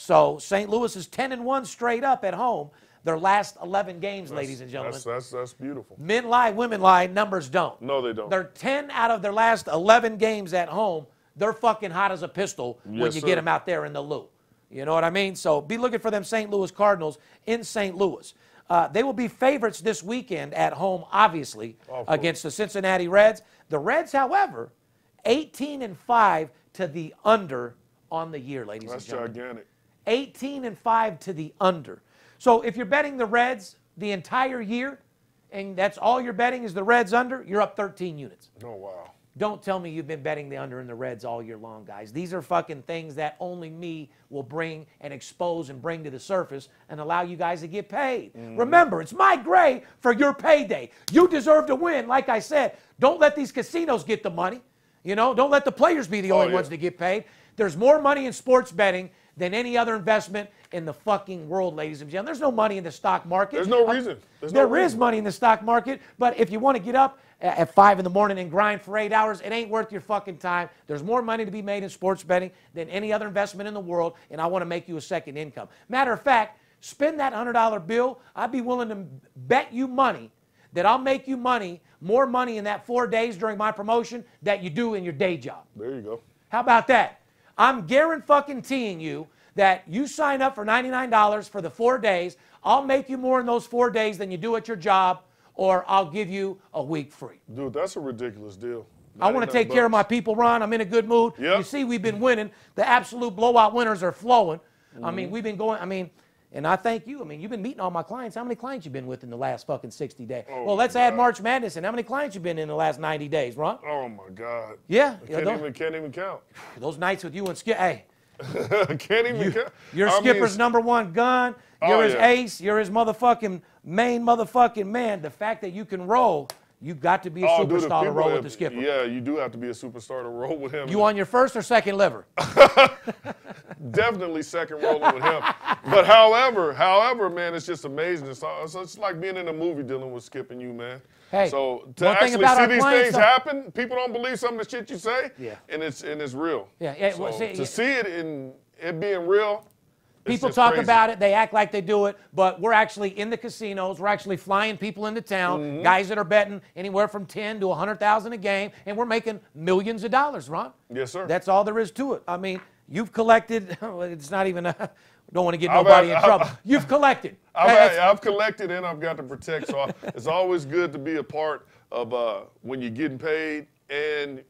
So St. Louis is 10 and 1 straight up at home. Their last 11 games, ladies and gentlemen. That's, that's, that's beautiful. Men lie, women lie, numbers don't. No, they don't. They're 10 out of their last 11 games at home. They're fucking hot as a pistol when you sir. get them out there in the loo. You know what I mean? So be looking for them St. Louis Cardinals in St. Louis. Uh, they will be favorites this weekend at home, obviously, against the Cincinnati Reds. The Reds, however, 18 and 5 to the under on the year, ladies That's and gentlemen. That's gigantic. 18 and 5 to the under. So if you're betting the Reds the entire year, and that's all you're betting is the Reds under, you're up 13 units. Oh, wow. Don't tell me you've been betting the under and the Reds all year long, guys. These are fucking things that only me will bring and expose and bring to the surface and allow you guys to get paid. Mm-hmm. Remember, it's my gray for your payday. You deserve to win. Like I said, don't let these casinos get the money. You know, don't let the players be the only Oh, yeah. ones to get paid. There's more money in sports betting than any other investment in the fucking world, ladies and gentlemen. There's no money in the stock market. There's no reason. There's no there is reason. money in the stock market, but if you want to get up at five in the morning and grind for eight hours, it ain't worth your fucking time. There's more money to be made in sports betting than any other investment in the world, and I want to make you a second income. Matter of fact, spend that $100 bill. I'd be willing to bet you money that I'll make you money, more money in that four days during my promotion that you do in your day job. There you go. How about that? I'm guaranteeing you that you sign up for $99 for the four days. I'll make you more in those four days than you do at your job, or I'll give you a week free. Dude, that's a ridiculous deal. I want to take care of my people, Ron. I'm in a good mood. Yep. You see, we've been winning. The absolute blowout winners are flowing. I Mm-hmm. mean, we've been going. I mean, and I thank you. I mean, you've been meeting all my clients. How many clients you been with in the last fucking 60 days? Oh, well, let's add God. March Madness. And how many clients you been in the last 90 days, Ron? Oh, my God. Yeah. I can't, even, can't even count. those nights with you and Skip. Hey, can't even count. You're I mean, Skipper's number one gun. Oh, You're Oh, his yeah. ace. You're his motherfucking main motherfucking man. The fact that you can roll, you got to be a Oh, dude, superstar to people roll with the Skipper. Yeah, you do have to be a superstar to roll with him. You on your first or second liver? definitely second rolling with him. But however, however, man, it's just amazing. It's, it's, like being in a movie dealing with Skip and you, man. Hey, so to actually about see these things though- happen, people don't believe some of the shit you say. Yeah. And it's and it's real. Yeah, yeah, So well, see, to yeah. see it in it being real. People talk crazy. about it, they act like they do it, but we're actually in the casinos. We're actually flying people into town, Mm-hmm. guys that are betting anywhere from 10 to 100,000 a game, and we're making millions of dollars, Ron. Yes, sir. That's all there is to it. I mean, you've collected, it's not even, a, don't want to get I've nobody in trouble. You've collected. I've, I've collected and I've got to protect. So I, it's always good to be a part of uh, when you're getting paid and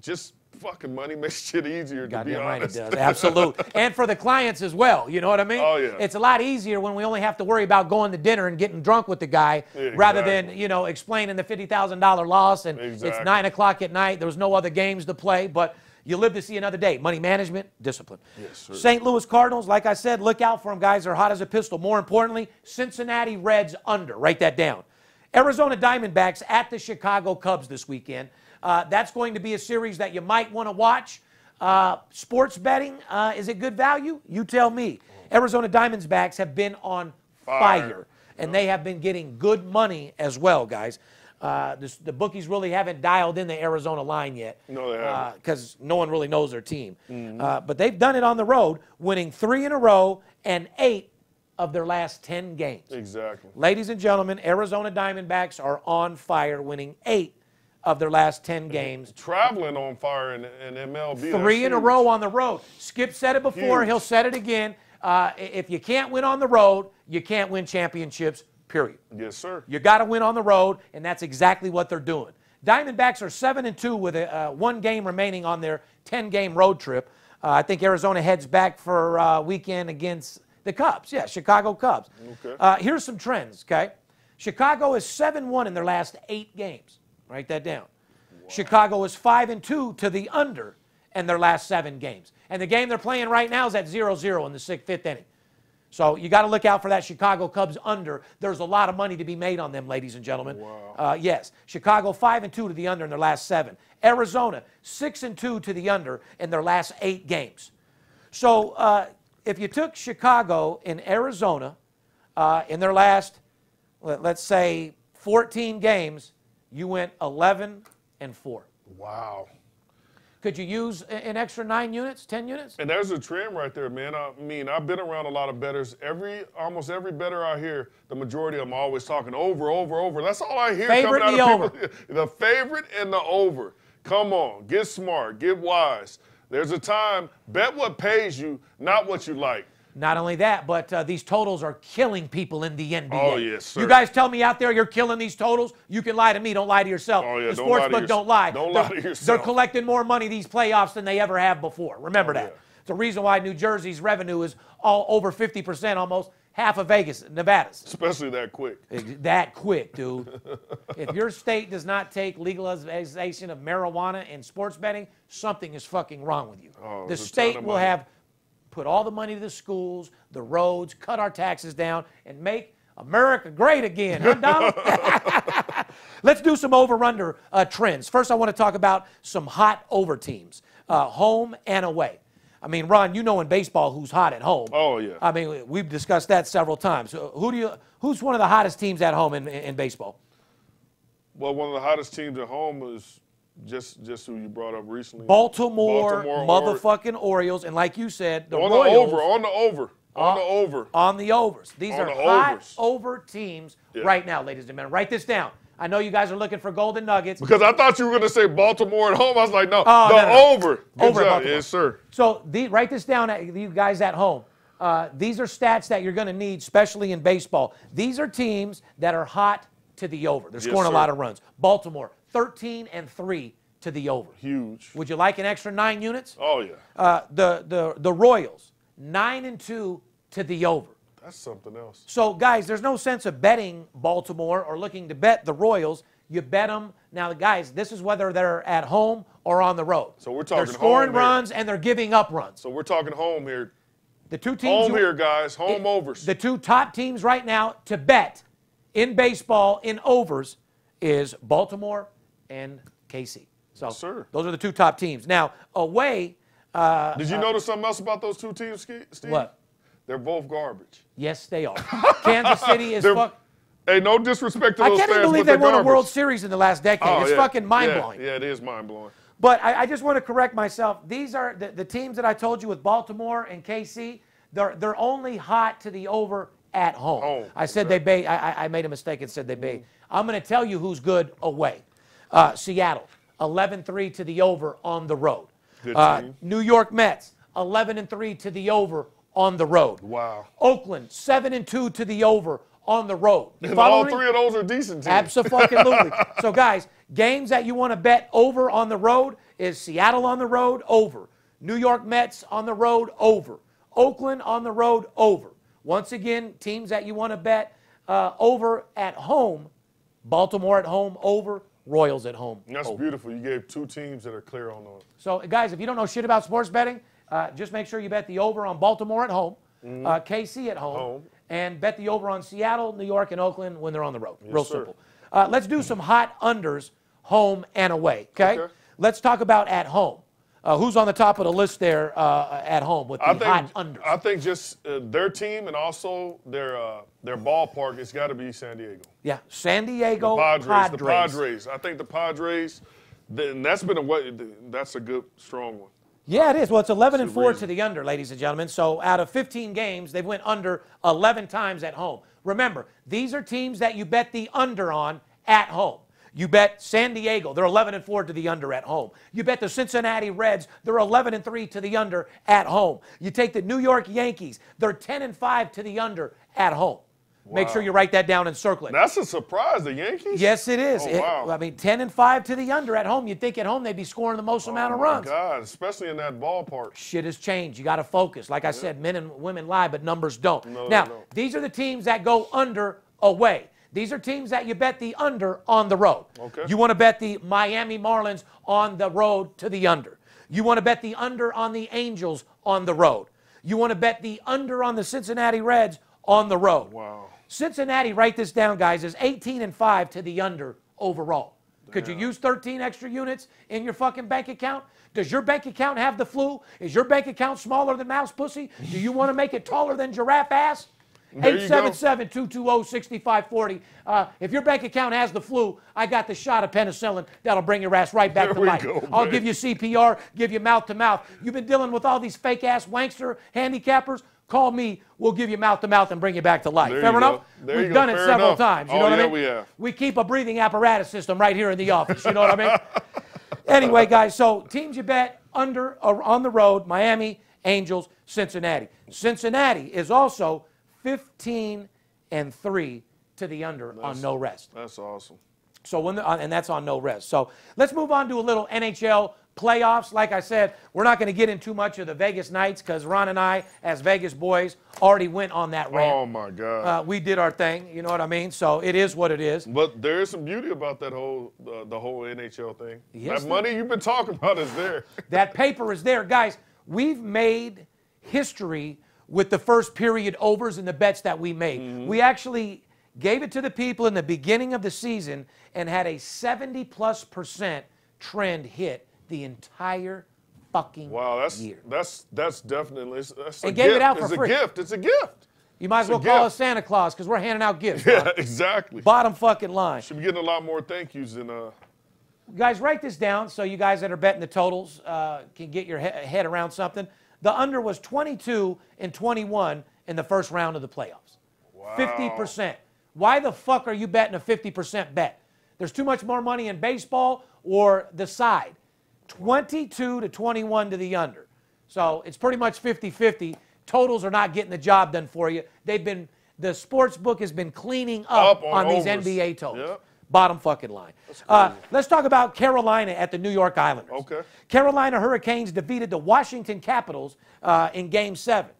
just fucking money makes shit easier. To be right it does. Absolutely. and for the clients as well. You know what I mean? Oh, yeah. It's a lot easier when we only have to worry about going to dinner and getting drunk with the guy Yeah, rather than, you know, explaining the $50,000 loss and it's 9 o'clock at night. There was no other games to play, but you live to see another day. Money management, discipline. Yes, sir. St. Louis Cardinals, like I said, look out for them, guys. They're hot as a pistol. More importantly, Cincinnati Reds under. Write that down. Arizona Diamondbacks at the Chicago Cubs this weekend. Uh, that's going to be a series that you might want to watch. Uh, sports betting, uh, is it good value? You tell me. Arizona Diamondbacks have been on fire, Fire. and they have been getting good money as well, guys. Uh, this, the bookies really haven't dialed in the Arizona line yet. No, they haven't. Because no one really knows their team. Uh, but they've done it on the road, winning three in a row and eight of their last 10 games. Exactly. Ladies and gentlemen, Arizona Diamondbacks are on fire, winning eight of their last 10 games. Traveling on fire in, in MLB. Three in a row on the road. Skip said it before, Huge. he'll said it again. Uh, if you can't win on the road, you can't win championships, period. Yes, sir. You got to win on the road, and that's exactly what they're doing. Diamondbacks are seven and two with a, uh, one game remaining on their ten-game road trip. Uh, I think Arizona heads back for uh, weekend against the Cubs. Yeah, Chicago Cubs. Okay. Uh, here's some trends. Okay, Chicago is seven one in their last eight games. Write that down. Chicago is 5 and 2 to the under in their last seven games. And the game they're playing right now is at 0 0 in the sixth, fifth inning. So you got to look out for that Chicago Cubs under. There's a lot of money to be made on them, ladies and gentlemen. Wow. Uh, yes, Chicago five and two to the under in their last seven. Arizona six and two to the under in their last eight games. So uh, if you took Chicago and Arizona uh, in their last, let, let's say, 14 games, you went 11 and four. Wow. Could you use an extra nine units, 10 units? And there's a trend right there, man. I mean, I've been around a lot of betters. Every almost every better I hear, the majority of them always talking over, over, over. That's all I hear Favorite coming out the of people. the favorite and the over. Come on, get smart, get wise. There's a time, bet what pays you, not what you like. Not only that, but uh, these totals are killing people in the NBA. Oh, yes, sir. You guys tell me out there you're killing these totals. You can lie to me. Don't lie to yourself. Oh, yeah, the don't lie to sportsbook yours- don't lie. don't they're, lie to yourself. They're collecting more money these playoffs than they ever have before. Remember Oh, that. yeah. It's the reason why New Jersey's revenue is all over 50%, almost half of Vegas, Nevada's. Especially that quick. That quick, dude. if your state does not take legalization of marijuana and sports betting, something is fucking wrong with you. Oh, the it's a ton state will have put all the money to the schools, the roads, cut our taxes down, and make America great again, huh, Donald? Let's do some over-under uh, trends. First, I want to talk about some hot over teams, uh, home and away. I mean, Ron, you know in baseball who's hot at home. Oh, yeah. I mean, we've discussed that several times. Uh, Who do you? Who's one of the hottest teams at home in, in baseball? Well, one of the hottest teams at home is just just who you brought up recently. Baltimore, Baltimore, motherfucking Orioles, and like you said, the on Royals the over, on the over, on the over. on the overs. These On are the hot overs. over teams Yeah. right now, ladies and gentlemen. Write this down. I know you guys are looking for golden nuggets. Because I thought you were going to say Baltimore at home. I was like, no, Oh, the no, no. over. Good Over job. Yes, sir. So the, write this down, you guys at home. Uh, these are stats that you're going to need, especially in baseball. These are teams that are hot to the over. They're Yes, scoring a lot of runs. Baltimore, 13 and 3 to the over. Huge. Would you like an extra nine units? Oh, yeah. Uh, the, the, the Royals, 9 and 2 to the over. That's something else. So, guys, there's no sense of betting Baltimore or looking to bet the Royals. You bet them. Now, guys, this is whether they're at home or on the road. So we're They're talking scoring home here. runs and they're giving up runs. So we're talking home here. The two teams Home here, guys. Home overs. The two top teams right now to bet in baseball in overs is Baltimore and KC. So Yes, sir. those are the two top teams. Now away, uh, Did you notice something else about those two teams, Steve? what? They're both garbage. Yes, they are. Kansas City is fuck. Hey, no disrespect to I those can't even fans, believe but they won a. World Series in the last decade. Oh, it's yeah. fucking mind blowing. Yeah, it is mind blowing. But I, I just want to correct myself. These are the, the teams that I told you with Baltimore and KC. They're they're only hot to the over at home. I said okay. they bay. I, I- I made a mistake and said they bay. I'm going to tell you who's good away. Uh, Seattle, 11-3 to the over on the road. Uh. New York Mets, 11 and 3 to the over on the road. Wow. Oakland, 7 and 2 to the over on the road. And all three of those are decent teams. Absolutely. so, guys, games that you want to bet over on the road is Seattle on the road, over. New York Mets on the road, over. Oakland on the road, over. Once again, teams that you want to bet uh, over at home Baltimore at home, over. Royals at home. And That's over. beautiful. You gave two teams that are clear on those. So, guys, if you don't know shit about sports betting, uh, just make sure you bet the over on Baltimore at home, uh, KC at home, Mm-hmm. Home. and bet the over on Seattle, New York, and Oakland when they're on the road. Real sir. simple. Uh, let's do some hot unders, home and away. Okay. Okay. Let's talk about at home. Uh, who's on the top of the list there uh, at home with the I think hot unders? I think just uh, their team and also their uh, their ballpark. It's got to be San Diego. yeah, San Diego Padres, Padres. The Padres. I think the Padres. Then that's been a way. That's a good strong one. Yeah, it is. Well, it's 11 and 4 to the under, ladies and gentlemen. So out of 15 games, they've went under 11 times at home. Remember, these are teams that you bet the under on at home. You bet San Diego, they're 11 and 4 to the under at home. You bet the Cincinnati Reds, they're 11 and 3 to the under at home. You take the New York Yankees, they're 10 and 5 to the under at home. Make sure you write that down and circle it. That's a surprise. The Yankees. Yes, it is. Oh, It- wow. I mean, 10 and 5 to the under at home. You'd think at home they'd be scoring the most oh, amount of runs. Oh. God, especially in that ballpark. shit has changed. You got to focus. Like I said, men and women lie, but numbers don't. No, now, don't. these are the teams that go under away. These are teams that you bet the under on the road. Okay. You want to bet the Miami Marlins on the road to the under. You want to bet the under on the Angels on the road. You want to bet the under on the Cincinnati Reds on the road. Wow. Cincinnati, write this down, guys, is 18 and 5 to the under overall. Could you use 13 extra units in your fucking bank account? Does your bank account have the flu? Is your bank account smaller than mouse pussy? Do you want to make it taller than giraffe ass? There you 877-220-6540. Uh, if your bank account has the flu, I got the shot of penicillin that'll bring your ass right back There to life. go, I'll man. give you CPR, give you mouth to mouth. You've been dealing with all these fake ass wankster handicappers. Call me. We'll give you mouth to mouth and bring you back to life. There Fair enough? We've you go. done it Fair several enough. times. You Oh, know what I mean? we have. We keep a breathing apparatus system right here in the office. You know what I mean? anyway, guys, so teams you bet under or on the road Miami, Angels, Cincinnati. Cincinnati is also 15 and 3 to the under on no rest. That's awesome. So when the, uh, and that's on no rest. So let's move on to a little NHL playoffs. Like I said, we're not going to get in too much of the Vegas Knights because Ron and I, as Vegas boys, already went on that rant. Oh my God. Uh, we did our thing. You know what I mean? So it is what it is. but there is some beauty about that whole uh, the whole NHL thing. Yes, that money you've been talking about is there. That paper is there, guys. We've made history with the first period overs and the bets that we made. Mm-hmm. We actually gave it to the people in the beginning of the season and had a 70 plus percent trend hit the entire fucking Wow, that's year. that's that's definitely that's a And gave it out for it's free. a gift. It's a gift. You might as well call gift. us Santa Claus because we're handing out gifts. Yeah, exactly. Bottom fucking line. Should be getting a lot more thank yous than uh. You guys, write this down so you guys that are betting the totals uh, can get your he- head around something. The under was 22 and 21 in the first round of the playoffs. Wow. 50%. Why the fuck are you betting a 50% bet? There's too much more money in baseball or the side. 22 to 21 to the under. So it's pretty much 50 50. Totals are not getting the job done for you. They've been, the sports book has been cleaning up, Up on on, these overs. NBA totals. Yep. Bottom fucking line. Uh, let's talk about Carolina at the New York Islanders. Okay. Carolina Hurricanes defeated the Washington Capitals uh, in Game 7.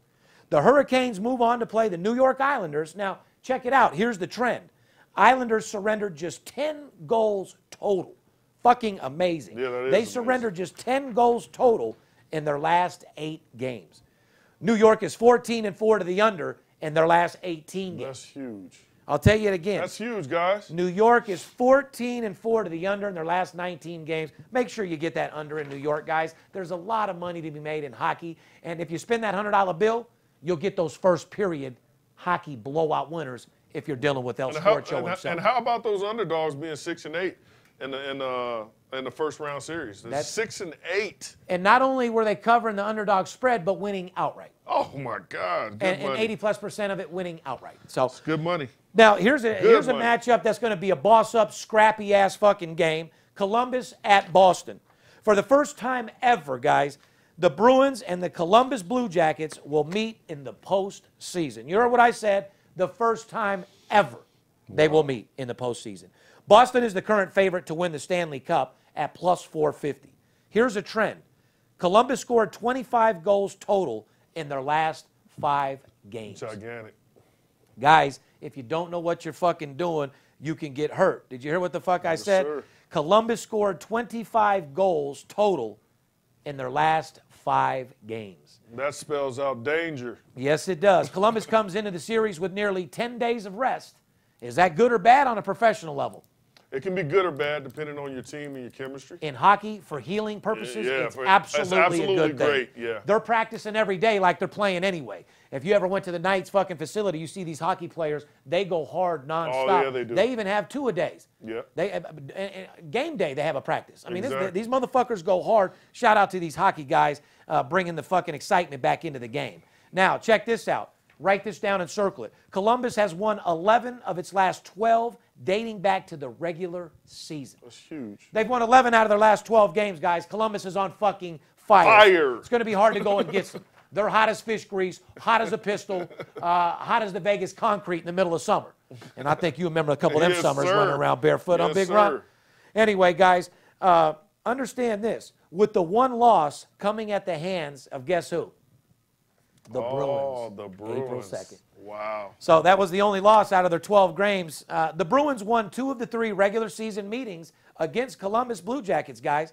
The Hurricanes move on to play the New York Islanders. Now, check it out. Here's the trend Islanders surrendered just 10 goals total. Fucking amazing. Yeah, that is they amazing. surrendered just 10 goals total in their last eight games. New York is 14 and 4 to the under in their last 18 games. That's huge. I'll tell you it again. That's huge, guys. New York is 14 and 4 to the under in their last 19 games. Make sure you get that under in New York, guys. There's a lot of money to be made in hockey. And if you spend that $100 bill, you'll get those first period hockey blowout winners if you're dealing with El And Show and, himself. and how about those underdogs being six and eight in the in uh in the first round series? That's six and eight. and not only were they covering the underdog spread, but winning outright. Oh my God. And, and 80 plus percent of it winning outright. So it's Good money. Now, here's a here's a matchup that's going to be a boss up, scrappy ass fucking game. Columbus at Boston. For the first time ever, guys, the Bruins and the Columbus Blue Jackets will meet in the postseason. You heard what I said? The first time ever they will meet in the postseason. Boston is the current favorite to win the Stanley Cup at plus 450. Here's a trend Columbus scored 25 goals total in their last five games. Gigantic. Guys, if you don't know what you're fucking doing, you can get hurt. Did you hear what the fuck I said? sir. Columbus scored 25 goals total in their last five games. That spells out danger. Yes, it does. Columbus comes into the series with nearly 10 days of rest. Is that good or bad on a professional level? It can be good or bad depending on your team and your chemistry. In hockey, for healing purposes, Yeah, it's for- absolutely, absolutely a good thing. yeah. They're practicing every day like they're playing anyway. If you ever went to the Knights fucking facility, you see these hockey players, they go hard nonstop. Oh, yeah, they do. They even have two a days. Yeah. They uh, uh, uh, game day they have a practice. I mean, this, these motherfuckers go hard. Shout out to these hockey guys uh, bringing the fucking excitement back into the game. Now, check this out. Write this down and circle it. Columbus has won 11 of its last 12 dating back to the regular season. That's huge. They've won 11 out of their last 12 games, guys. Columbus is on fucking fire. Fire. It's going to be hard to go and get them. They're hot as fish grease, hot as a pistol, uh, hot as the Vegas concrete in the middle of summer. And I think you remember a couple of them Yes, summers sir. running around barefoot on Yes, Big sir. Run. Anyway, guys, uh, understand this. With the one loss coming at the hands of guess who? the Bruins. oh, Bruins. the Bruins. April 2nd. Wow. So that was the only loss out of their 12 games. Uh, the Bruins won two of the three regular season meetings against Columbus Blue Jackets, guys.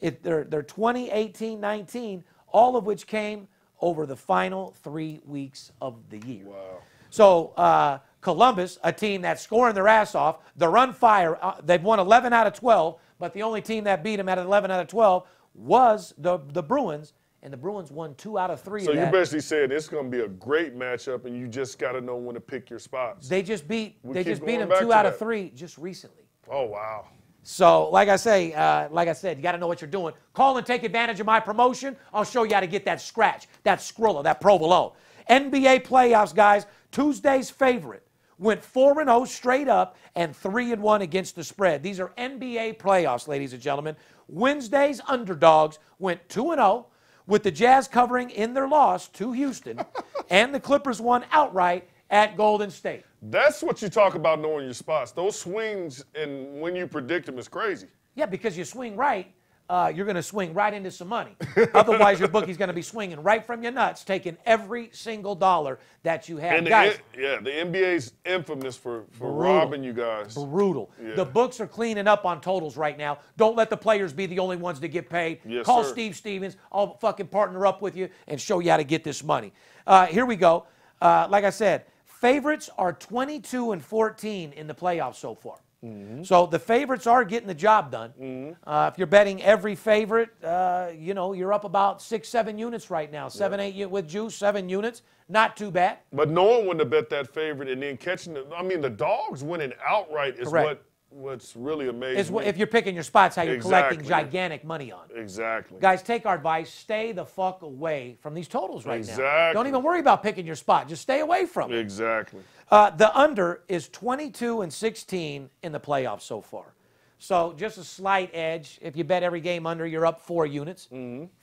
It, they're, they're 2018 19, all of which came over the final three weeks of the year. Wow. So uh, Columbus, a team that's scoring their ass off, they're on fire. Uh, they've won 11 out of 12, but the only team that beat them out of 11 out of 12 was the, the Bruins, and the Bruins won two out of three. So of you that. basically saying it's going to be a great matchup, and you just got to know when to pick your spots. They just beat We they just beat them two out of three just recently. oh wow. So, like I say, uh, like I said, you got to know what you're doing. Call and take advantage of my promotion. I'll show you how to get that scratch, that Skrilla, that provolone. NBA playoffs, guys. Tuesday's favorite went four and zero straight up and three and one against the spread. These are NBA playoffs, ladies and gentlemen. Wednesday's underdogs went two and zero with the Jazz covering in their loss to Houston, and the Clippers won outright at Golden State. That's what you talk about knowing your spots. Those swings and when you predict them is crazy. Yeah, because you swing right, uh, you're going to swing right into some money. Otherwise, your bookie's going to be swinging right from your nuts, taking every single dollar that you have. And the, Guys, yeah, the NBA's infamous for, for Brutal. robbing you guys. brutal. Yeah. The books are cleaning up on totals right now. Don't let the players be the only ones to get paid. Yes, Call sir. Steve Stevens. I'll fucking partner up with you and show you how to get this money. Uh, here we go. Uh, like I said, favorites are 22 and 14 in the playoffs so far. Mm-hmm. So the favorites are getting the job done. Uh, if you're betting every favorite, uh, you know you're up about six, seven units right now. Seven, eight u- with juice, seven units. Not too bad. But knowing when to bet that favorite and then catching it, I mean, the dogs winning outright is Correct. what what's really amazing. Is wh- if you're picking your spots, how you're collecting gigantic money on. exactly. Guys, take our advice. Stay the fuck away from these totals right now. Exactly. Don't even worry about picking your spot. Just stay away from it. Exactly. Uh, the under is 22 and 16 in the playoffs so far. So just a slight edge. If you bet every game under, you're up four units.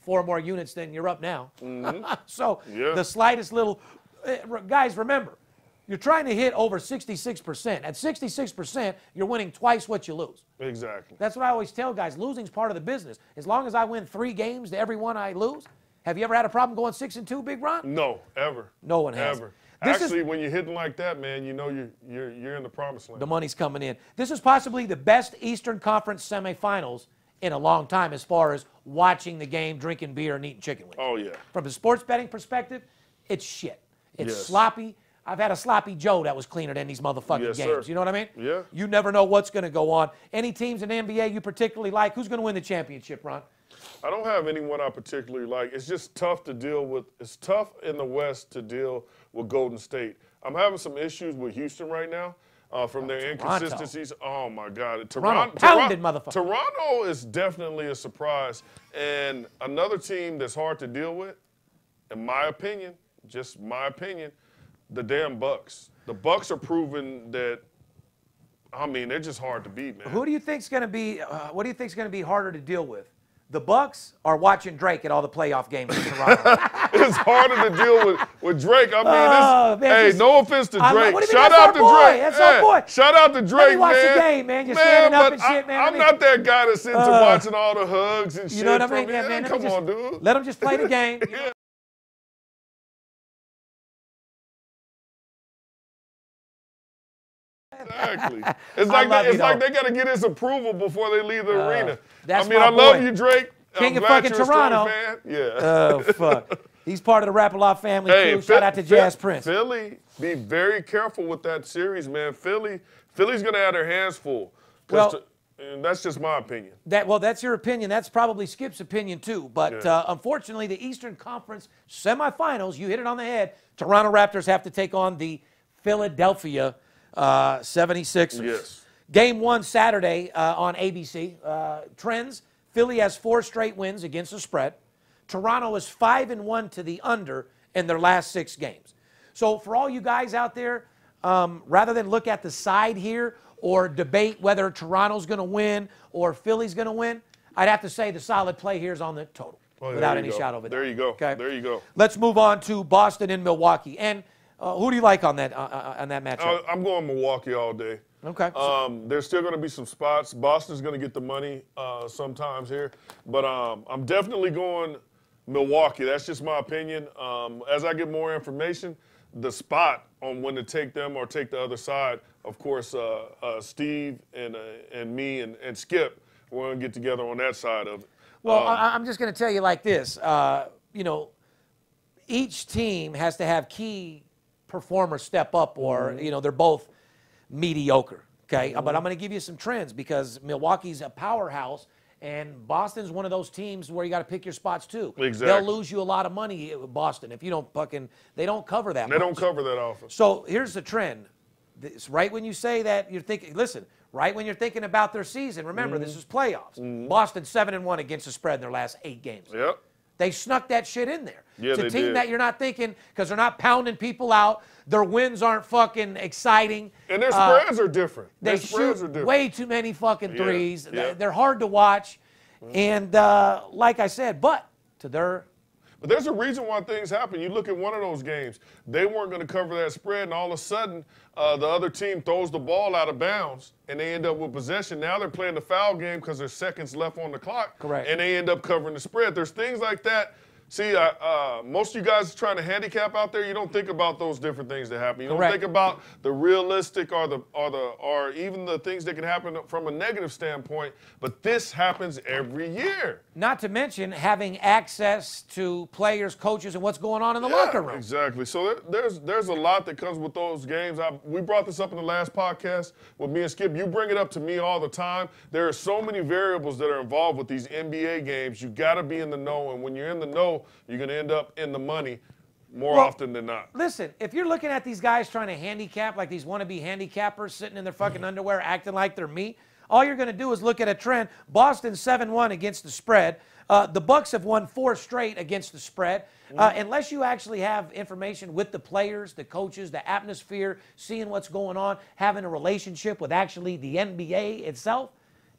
Four more units than you're up now. so Yeah. the slightest little. uh, guys, remember, you're trying to hit over 66%. At 66%, you're winning twice what you lose. Exactly. That's what I always tell guys. Losing's part of the business. As long as I win three games to every one I lose. Have you ever had a problem going six and two, Big Ron? No, ever. No one has. Ever. This is- Actually, when you're hitting like that, man, you know you're you're you're in the promised land. The money's coming in. This is possibly the best Eastern Conference semifinals in a long time as far as watching the game, drinking beer, and eating chicken wings. oh yeah. From a sports betting perspective, it's shit. It's Yes. sloppy. I've had a sloppy Joe that was cleaner than these motherfucking Yes, games. sir. You know what I mean? Yeah. You never know what's going to go on. Any teams in the NBA you particularly like? Who's going to win the championship, Ron? I don't have anyone I particularly like. It's just tough to deal with. It's tough in the West to deal with Golden State. I'm having some issues with Houston right now uh, from their Toronto. inconsistencies. Oh my God, Toronto Toron- pounded Toron- motherfucker. Toronto is definitely a surprise, and another team that's hard to deal with, in my opinion, just my opinion, the damn Bucks. The Bucks are proving that. I mean, they're just hard to beat, man. Who do you think's going to be? Uh, what do you think's going to be harder to deal with? The Bucks are watching Drake at all the playoff games in Toronto. it's harder to deal with, with Drake. I mean, Oh, man, hey, just- no offense to Drake. what do you mean? Shout out to boy. Drake. That's our boy. Shout out to Drake, watch the game, man. You're standing up and shit, man. I'm me- not that guy that's into Uh, watching all the hugs and shit. You know what I mean? Yeah, man. let Come just- on, dude. Let them just play the game. You know? Exactly. It's like they, it's you, like though. they got to get his approval before they leave the arena. that's I mean, I love you, Drake. King I'm of fucking a Toronto. fan. Yeah. Oh fuck. He's part of the Rap-A-Lot family Hey, too. Shout out to J. Prince. Philly, be very careful with that series, man. Philly, Philly's gonna have their hands full. Well- to- and that's just my opinion. That well, that's your opinion. That's probably Skip's opinion too. But Yeah. uh, unfortunately, the Eastern Conference semifinals, you hit it on the head. Toronto Raptors have to take on the Philadelphia uh, 76ers. Yes. Game one Saturday uh, on ABC. Uh, trends: Philly has four straight wins against the spread. Toronto is five and one to the under in their last six games. So for all you guys out there, um, rather than look at the side here or debate whether Toronto's going to win or Philly's going to win, I'd have to say the solid play here is on the total Well, without any go. shadow of a doubt. There you go. Okay. There you go. Let's move on to Boston and Milwaukee. And uh, who do you like on that uh, uh, on that matchup? Uh, I'm going Milwaukee all day. Okay. Um, there's still going to be some spots. Boston's going to get the money uh, sometimes here, but um, I'm definitely going Milwaukee. That's just my opinion. Um, as I get more information, the spot on when to take them or take the other side, of course, uh, uh, Steve and uh, and me and, and Skip, we're gonna get together on that side of it. Well, Um, I, I'm just going to tell you like this. Uh, you know, each team has to have key performers step up, or Mm-hmm. you know they're both mediocre. Okay, but I'm going to give you some trends because Milwaukee's a powerhouse. And Boston's one of those teams where you got to pick your spots too. Exactly. They'll lose you a lot of money, uh, Boston, if you don't fucking. They don't cover that. they don't cover that often. So here's the trend. It's right when you say that you're thinking. Listen, right when you're thinking about their season. Remember, Mm-hmm. this is playoffs. Boston seven and one against the spread in their last eight games. Yep. They snuck that shit in there. Yeah, it's a team did. that you're not thinking because they're not pounding people out. Their wins aren't fucking exciting. And their Uh, spreads are different. they Their spreads shoot are different. way too many fucking threes. yeah. They- They're hard to watch. And uh, like I said, but to their But there's a reason why things happen. You look at one of those games, they weren't going to cover that spread, and all of a sudden, uh, the other team throws the ball out of bounds, and they end up with possession. Now they're playing the foul game because there's seconds left on the clock, Correct. and they end up covering the spread. There's things like that. See, uh, uh, most of you guys trying to handicap out there, you don't think about those different things that happen. You Correct. don't think about the realistic or the or the or even the things that can happen from a negative standpoint. But this happens every year. not to mention having access to players, coaches, and what's going on in the Yeah, locker room. Exactly. So there, there's there's a lot that comes with those games. I, we brought this up in the last podcast with me and Skip. You bring it up to me all the time. There are so many variables that are involved with these NBA games. You got to be in the know, and when you're in the know, you're going to end up in the money more Well, often than not. Listen, if you're looking at these guys trying to handicap like these wannabe handicappers sitting in their fucking underwear acting like they're me, all you're going to do is look at a trend. Boston 7-1 against the spread. Uh, the Bucks have won four straight against the spread. Uh, unless you actually have information with the players, the coaches, the atmosphere, seeing what's going on, having a relationship with actually the NBA itself,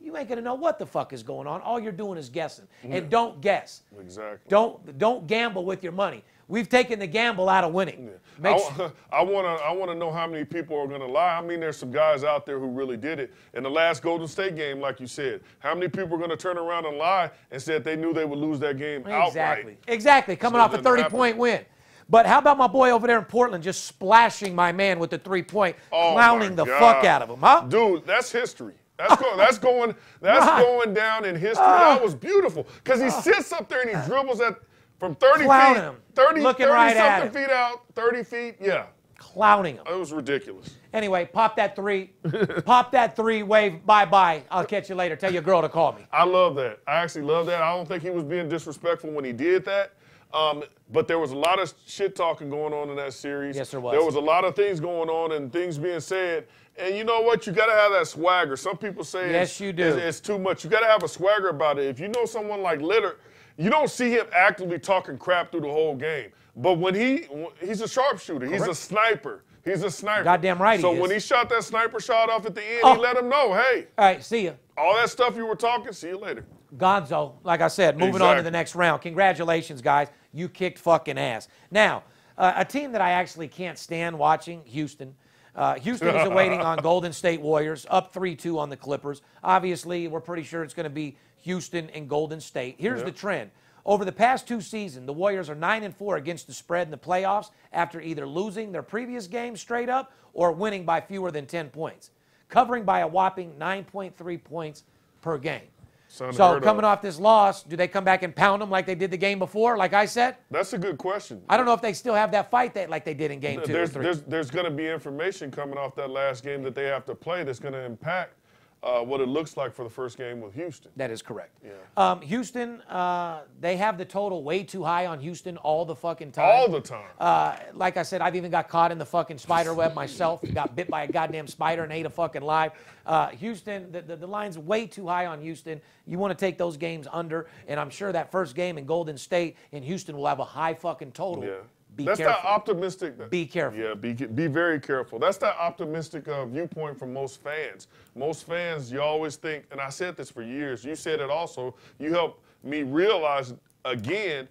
you ain't gonna know what the fuck is going on. All you're doing is guessing. And don't guess. Exactly. Don't don't gamble with your money. We've taken the gamble out of winning. Su- I want to I want to know how many people are going to lie. I mean, there's some guys out there who really did it. In the last Golden State game, like you said, how many people are going to turn around and lie and said they knew they would lose that game Exactly. outright? Exactly. Coming So off a it doesn't 30 point win. But how about my boy over there in Portland just splashing my man with the three point, Oh, clowning the God. fuck out of him, huh? Dude, that's history. That's going. That's going. That's Right. going down in history. Ah. that was beautiful because he sits up there and he dribbles at from 30 Clowning feet, him. 30, Looking 30 right something feet out, 30 feet. Yeah, Clowning him. it was ridiculous. Anyway, pop that three. pop that three, wave, bye bye. I'll catch you later. Tell your girl to call me. I love that. I actually love that. I don't think he was being disrespectful when he did that. Um, but there was a lot of shit talking going on in that series. Yes, there was. There was a lot of things going on and things being said. And you know what? You got to have that swagger. Some people say Yes, it's, you do. It's, it's too much. You got to have a swagger about it. If you know someone like Lillard, you don't see him actively talking crap through the whole game. But when he he's a sharpshooter, he's a sniper. He's a sniper. Goddamn right he So is. when he shot that sniper shot off at the end, Oh. he let him know, hey, All right, see ya. all that stuff you were talking, see you later. Gonzo, like I said, moving on to the next round. Congratulations, guys. You kicked fucking ass. Now, uh, a team that I actually can't stand watching, Houston. Uh, Houston is awaiting on Golden State Warriors, up 3 2 on the Clippers. Obviously, we're pretty sure it's going to be Houston and Golden State. Here's Yeah. the trend. Over the past two seasons, the Warriors are 9 and 4 against the spread in the playoffs after either losing their previous game straight up or winning by fewer than 10 points, covering by a whopping 9.3 points per game. So of. coming off this loss, do they come back and pound them like they did the game before? Like I said, That's a good question. I don't know if they still have that fight that like they did in game two or there's there's, there's going to be information coming off that last game that they have to play that's going to impact uh, what it looks like for the first game with Houston. that is correct. Yeah. Um, Houston, uh, they have the total way too high on Houston all the fucking time. All the time. Uh, like I said, I've even got caught in the fucking spider web myself. Got bit by a goddamn spider and ate a fucking live. Uh, Houston, the, the, the line's way too high on Houston. You want to take those games under, and I'm sure that first game in Golden State in Houston will have a high fucking total. yeah. Be that's careful. that optimistic. Be careful. Yeah, be be very careful. That's that optimistic uh, viewpoint from most fans. Most fans, you always think, and I said this for years. You said it also. You helped me realize again.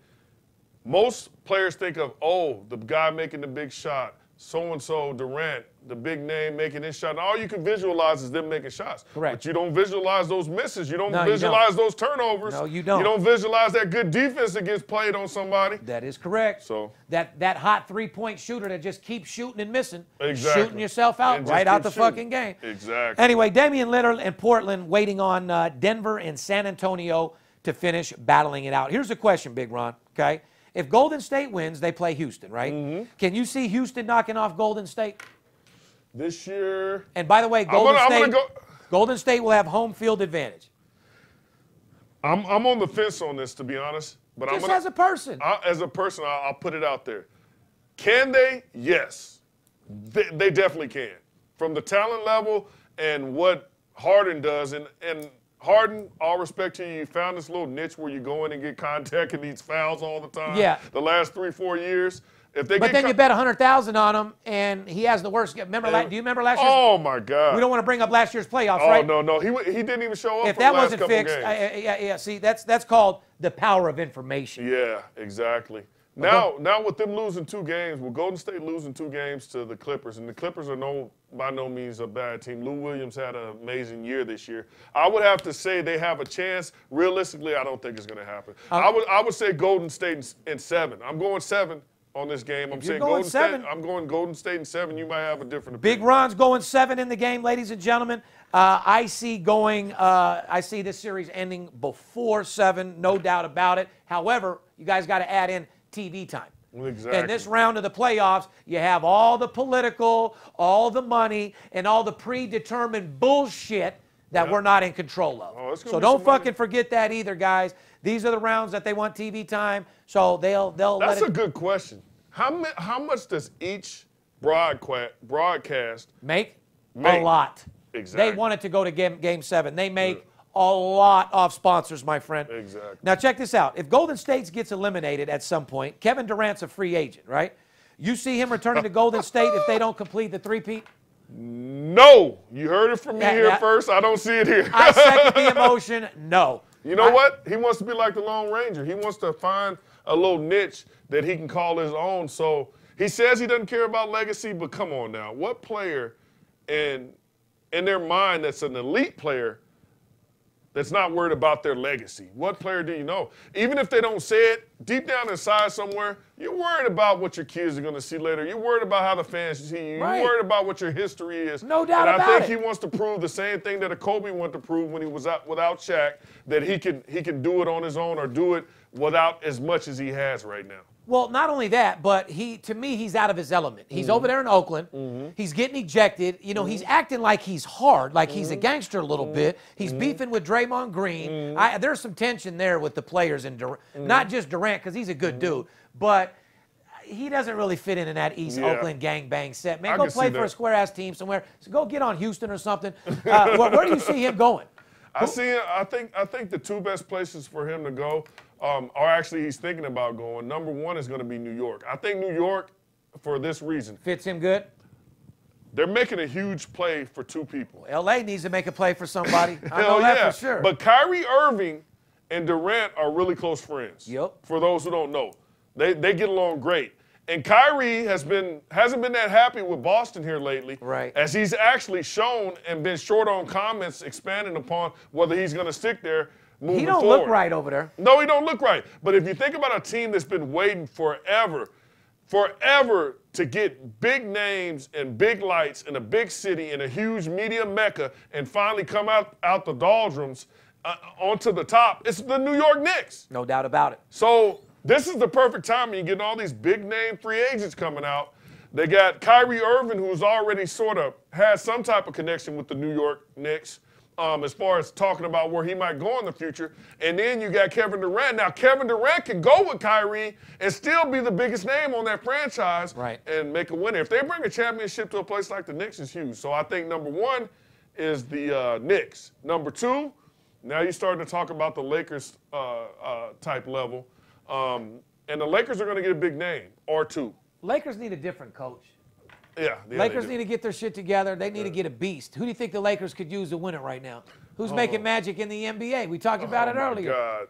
Most players think of, oh, the guy making the big shot, so and so Durant, the big name making his shot. And all you can visualize is them making shots. Correct. But you don't visualize those misses. You don't No, you don't. visualize those turnovers. No, you don't. You don't visualize that good defense that gets played on somebody. That is correct. So- that that hot three point shooter that just keeps shooting and missing, Exactly. shooting yourself out And right out the shooting. fucking game. Exactly. Anyway, Damian Lillard and Portland waiting on uh, Denver and San Antonio to finish battling it out. Here's the question, Big Ron. Okay, if Golden State wins, they play Houston, right? Mm-hmm. Can you see Houston knocking off Golden State? This year, And by the way, Golden gonna- I'm State, go- Golden State will have home field advantage. I'm, I'm on the fence on this, to be honest. But I'm Just gonna, as a person. I, as a person, I'll, I'll put it out there. Can they? Yes. They, they definitely can. From the talent level and what Harden does, and, and Harden, all respect to you, you found this little niche where you go in and get contact and these fouls all the time. Yeah. The last three, four years. If they but then you bet a hundred thousand on him, and he has the worst. Remember, la- do you remember last year's? Oh my God. We don't want to bring up last year's playoffs, right? Oh right? no, no, he he didn't even show up. If that wasn't fixed. I- yeah, yeah. See, that's that's called the power of information. Yeah, exactly. Now, now with them losing two games, with Golden State losing two games to the Clippers, and the Clippers are no by no means a bad team. Lou Williams had an amazing year this year. I would have to say they have a chance. Realistically, I don't think it's going to happen. Uh, I would I would say Golden State in, in seven. I'm going seven on this game. I'm saying Golden seven- State. I'm going Golden State in seven. You might have a different Big opinion. Ron's going seven in the game, ladies and gentlemen. Uh, I see going. Uh, I see this series ending before seven, no doubt about it. However, you guys got to add in TV time. Exactly. In this round of the playoffs, you have all the political, all the money, and all the predetermined bullshit that we're not in control of. Oh, so don't some money. fucking forget that either, guys. These are the rounds that they want TV time, so they'll they'll That's a good question. How how much does each broadcast broadcast make, Make. a lot. Exactly. They want it to go to game, game seven. They make a lot of sponsors, my friend. Exactly. Now check this out. If Golden State gets eliminated at some point, Kevin Durant's a free agent, right? You see him returning to Golden State if they don't complete the three-peat? No, you heard it from me Yeah, here yeah. first. I don't see it here. I second the emotion. No. You know I- what? He wants to be like the Lone Ranger. He wants to find a little niche that he can call his own. So he says he doesn't care about legacy, but come on now. What player in in their mind that's an elite player that's not worried about their legacy? What player do you know? Even if they don't say it, deep down inside somewhere, you're worried about what your kids are going to see later. You're worried about how the fans see you. Right. You're worried about what your history is. No doubt and I think it. he wants to prove the same thing that a Kobe wanted to prove when he was out without Shaq, that he can he can do it on his own or do it without as much as he has right now. Well, not only that, but he to me he's out of his element. He's mm-hmm. over there in Oakland. Mm-hmm. He's getting ejected. You know, he's mm-hmm. acting like he's hard, like he's a gangster a little bit. He's beefing with Draymond Green. I, there's some tension there with the players and Dur- not just Durant because he's a good dude, but he doesn't really fit in in that East Yeah. Oakland gang bang set. Man, I go play for a square ass team somewhere. So go get on Houston or something. Uh, where, where do you see him going? I see. I think. I think the two best places for him to go um, are actually he's thinking about going. Number one is going to be New York. I think New York, for this reason, Fits him good. they're making a huge play for two people. LA needs to make a play for somebody. I know Hell that yeah. for sure. But Kyrie Irving and Durant are really close friends. Yep. For those who don't know, they they get along great. And Kyrie has been hasn't been that happy with Boston here lately. Right. As he's actually shown and been short on comments expanding upon whether he's going to stick there moving he don't forward. look right over there. No, he don't look right. But if you think about a team that's been waiting forever, forever to get big names and big lights in a big city in a huge media mecca and finally come out out the doldrums uh, onto the top, it's the New York Knicks. No doubt about it. So this is the perfect time when you're getting all these big name free agents coming out. They got Kyrie Irving, who's already sort of has some type of connection with the New York Knicks, um, as far as talking about where he might go in the future. And then you got Kevin Durant. Now Kevin Durant can go with Kyrie and still be the biggest name on that franchise Right. and make a winner. If they bring a championship to a place like the Knicks, it's huge. So I think number one is the uh, Knicks. Number two, now you're starting to talk about the Lakers uh, uh, type level. Um, and the Lakers are going to get a big name or two. Lakers need a different coach. Yeah. yeah, Lakers need to get their shit together. They need to get a beast. Who do you think the Lakers could use to win it right now? Who's oh. making magic in the NBA? We talked about Oh it earlier. God.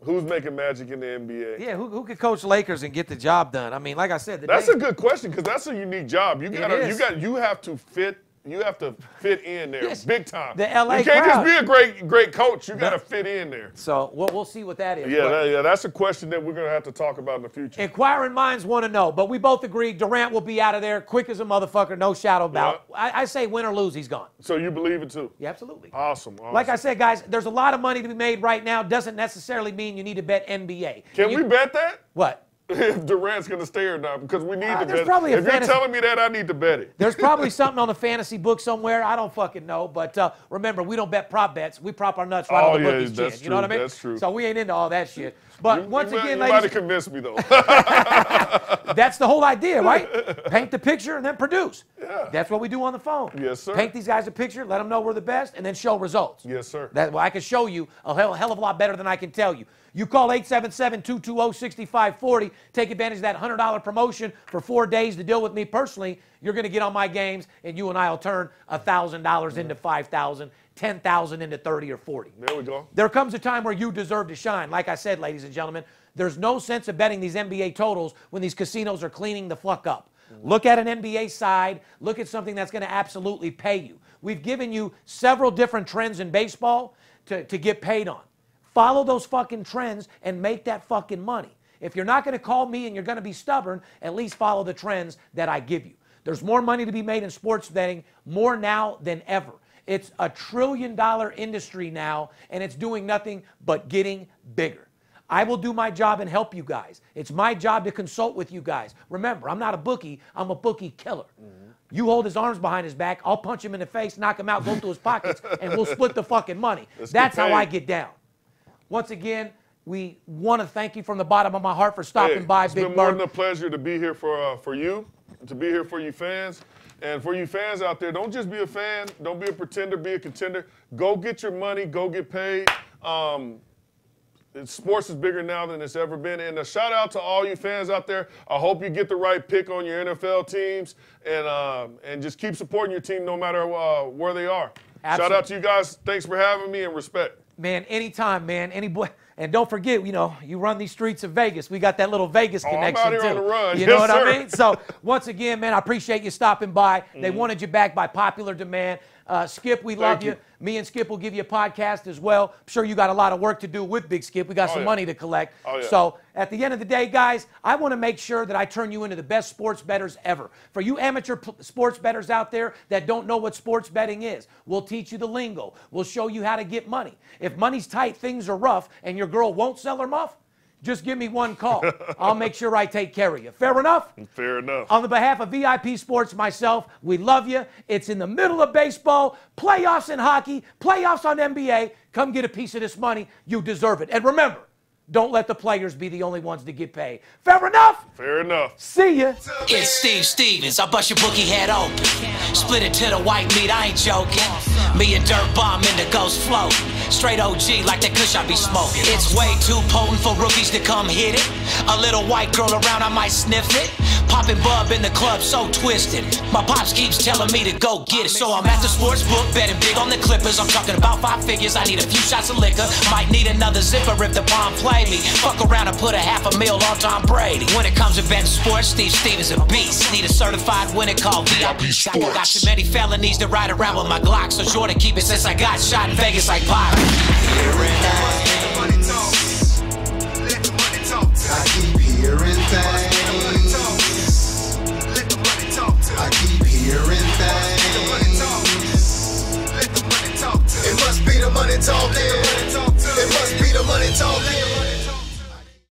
Who's making magic in the NBA? Yeah, who, who could coach Lakers and get the job done? I mean, like I said, the That's day- a good question because that's a unique job. You got to you got you have to fit you have to fit in there Yes. big time. The LA You can't crowd. just be a great great coach. You got to fit in there. So we'll, we'll see what that is. Yeah, that, yeah, that's a question that we're gonna have to talk about in the future. Inquiring minds want to know, but we both agree Durant will be out of there quick as a motherfucker, no shadow of doubt. I, I say win or lose, he's gone. so you believe it too? Yeah, absolutely. Awesome. awesome. Like I said, guys, there's a lot of money to be made right now. Doesn't necessarily mean you need to bet NBA. can You- we bet that? What? If Durant's gonna stay or not? Because we need Uh, to bet. probably it. a If you're telling me that, I need to bet it. There's probably something on the fantasy book somewhere. I don't fucking know. But uh, remember, we don't bet prop bets. We prop our nuts right Oh, on the yeah, bookie's chin. You know what I mean? that's true. So we ain't into all that shit. But You- once you, might- again, you might have ladies, convinced me though. that's the whole idea, right? Paint the picture and then produce. Yeah. That's what we do on the phone. Yes, sir. Paint these guys a picture, let them know we're the best, and then show results. yes, sir. That well, I can show you a hell, hell of a lot better than I can tell you. You call 877-220-6540, take advantage of that $100 promotion for four days to deal with me personally. You're going to get on my games, and you and I will turn $1,000 into 5000 10000 into 30 or 40 there we go. there comes a time where you deserve to shine. Like I said, ladies and gentlemen, there's no sense of betting these NBA totals when these casinos are cleaning the fuck up. Mm. Look at an NBA side. Look at something that's going to absolutely pay you. We've given you several different trends in baseball to, to get paid on. Follow those fucking trends and make that fucking money. If you're not going to call me and you're going to be stubborn, at least follow the trends that I give you. There's more money to be made in sports betting, more now than ever. It's a trillion dollar industry now, and it's doing nothing but getting bigger. I will do my job and help you guys. It's my job to consult with you guys. Remember, I'm not a bookie, I'm a bookie killer. You hold his arms behind his back, I'll punch him in the face, knock him out, go through his pockets, and we'll split the fucking money. Let's That's how I get down. Once again, we want to thank you from the bottom of my heart for stopping Hey, by, it's Big Bird. It's been more than a pleasure to be here for uh, for you, to be here for you fans, and for you fans out there. Don't just be a fan. Don't be a pretender. Be a contender. Go get your money. Go get paid. Um, sports is bigger now than it's ever been. And a shout out to all you fans out there. I hope you get the right pick on your NFL teams, and um, and just keep supporting your team no matter uh, where they are. Shout out to you guys. Thanks for having me and respect. Man, anytime, man. Any boy. And don't forget, you know, you run these streets of Vegas. We got that little Vegas Oh, connection too. on the run. You Yes, know what sir. I mean? So once again, man, I appreciate you stopping by. They mm-hmm. wanted you back by popular demand. Uh, Skip, we love you. you. Me and Skip will give you a podcast as well. I'm sure you got a lot of work to do with Big Skip. We got Oh, some yeah. money to collect. Oh, yeah. So at the end of the day, guys, I want to make sure that I turn you into the best sports bettors ever. For you amateur p- sports bettors out there that don't know what sports betting is, we'll teach you the lingo. We'll show you how to get money. If money's tight, things are rough, and your girl won't sell her muff, just give me one call. I'll make sure I take care of you. Fair enough? Fair enough. On the behalf of VIP Sports, myself, we love you. It's in the middle of baseball, playoffs in hockey, playoffs on NBA. Come get a piece of this money. You deserve it. And remember, don't let the players be the only ones to get paid. Fair enough? Fair enough. See ya. It's Steve Stevens. I bust your bookie head open. Split it to the white meat, I ain't joking. Me and Dirt Bomb in the ghost float. Straight OG like that kush I be smoking. It's way too potent for rookies to come hit it. A little white girl around, I might sniff it. Popping bub in the club, so twisted. My pops keeps telling me to go get it. So I'm at the sports book, betting big on the Clippers. I'm talking about five figures. I need a few shots of liquor. Might need another zipper if the bomb play me. Fuck around and put a half a mil on Tom Brady. When it comes to betting sports, Steve Stevens a beast. Need a certified winner called VIP Sports. Got too many felonies to ride around with my Glock, so sure to keep it since I got shot in Vegas like Pac. I keep hearing things. money talking. It must be the money talking.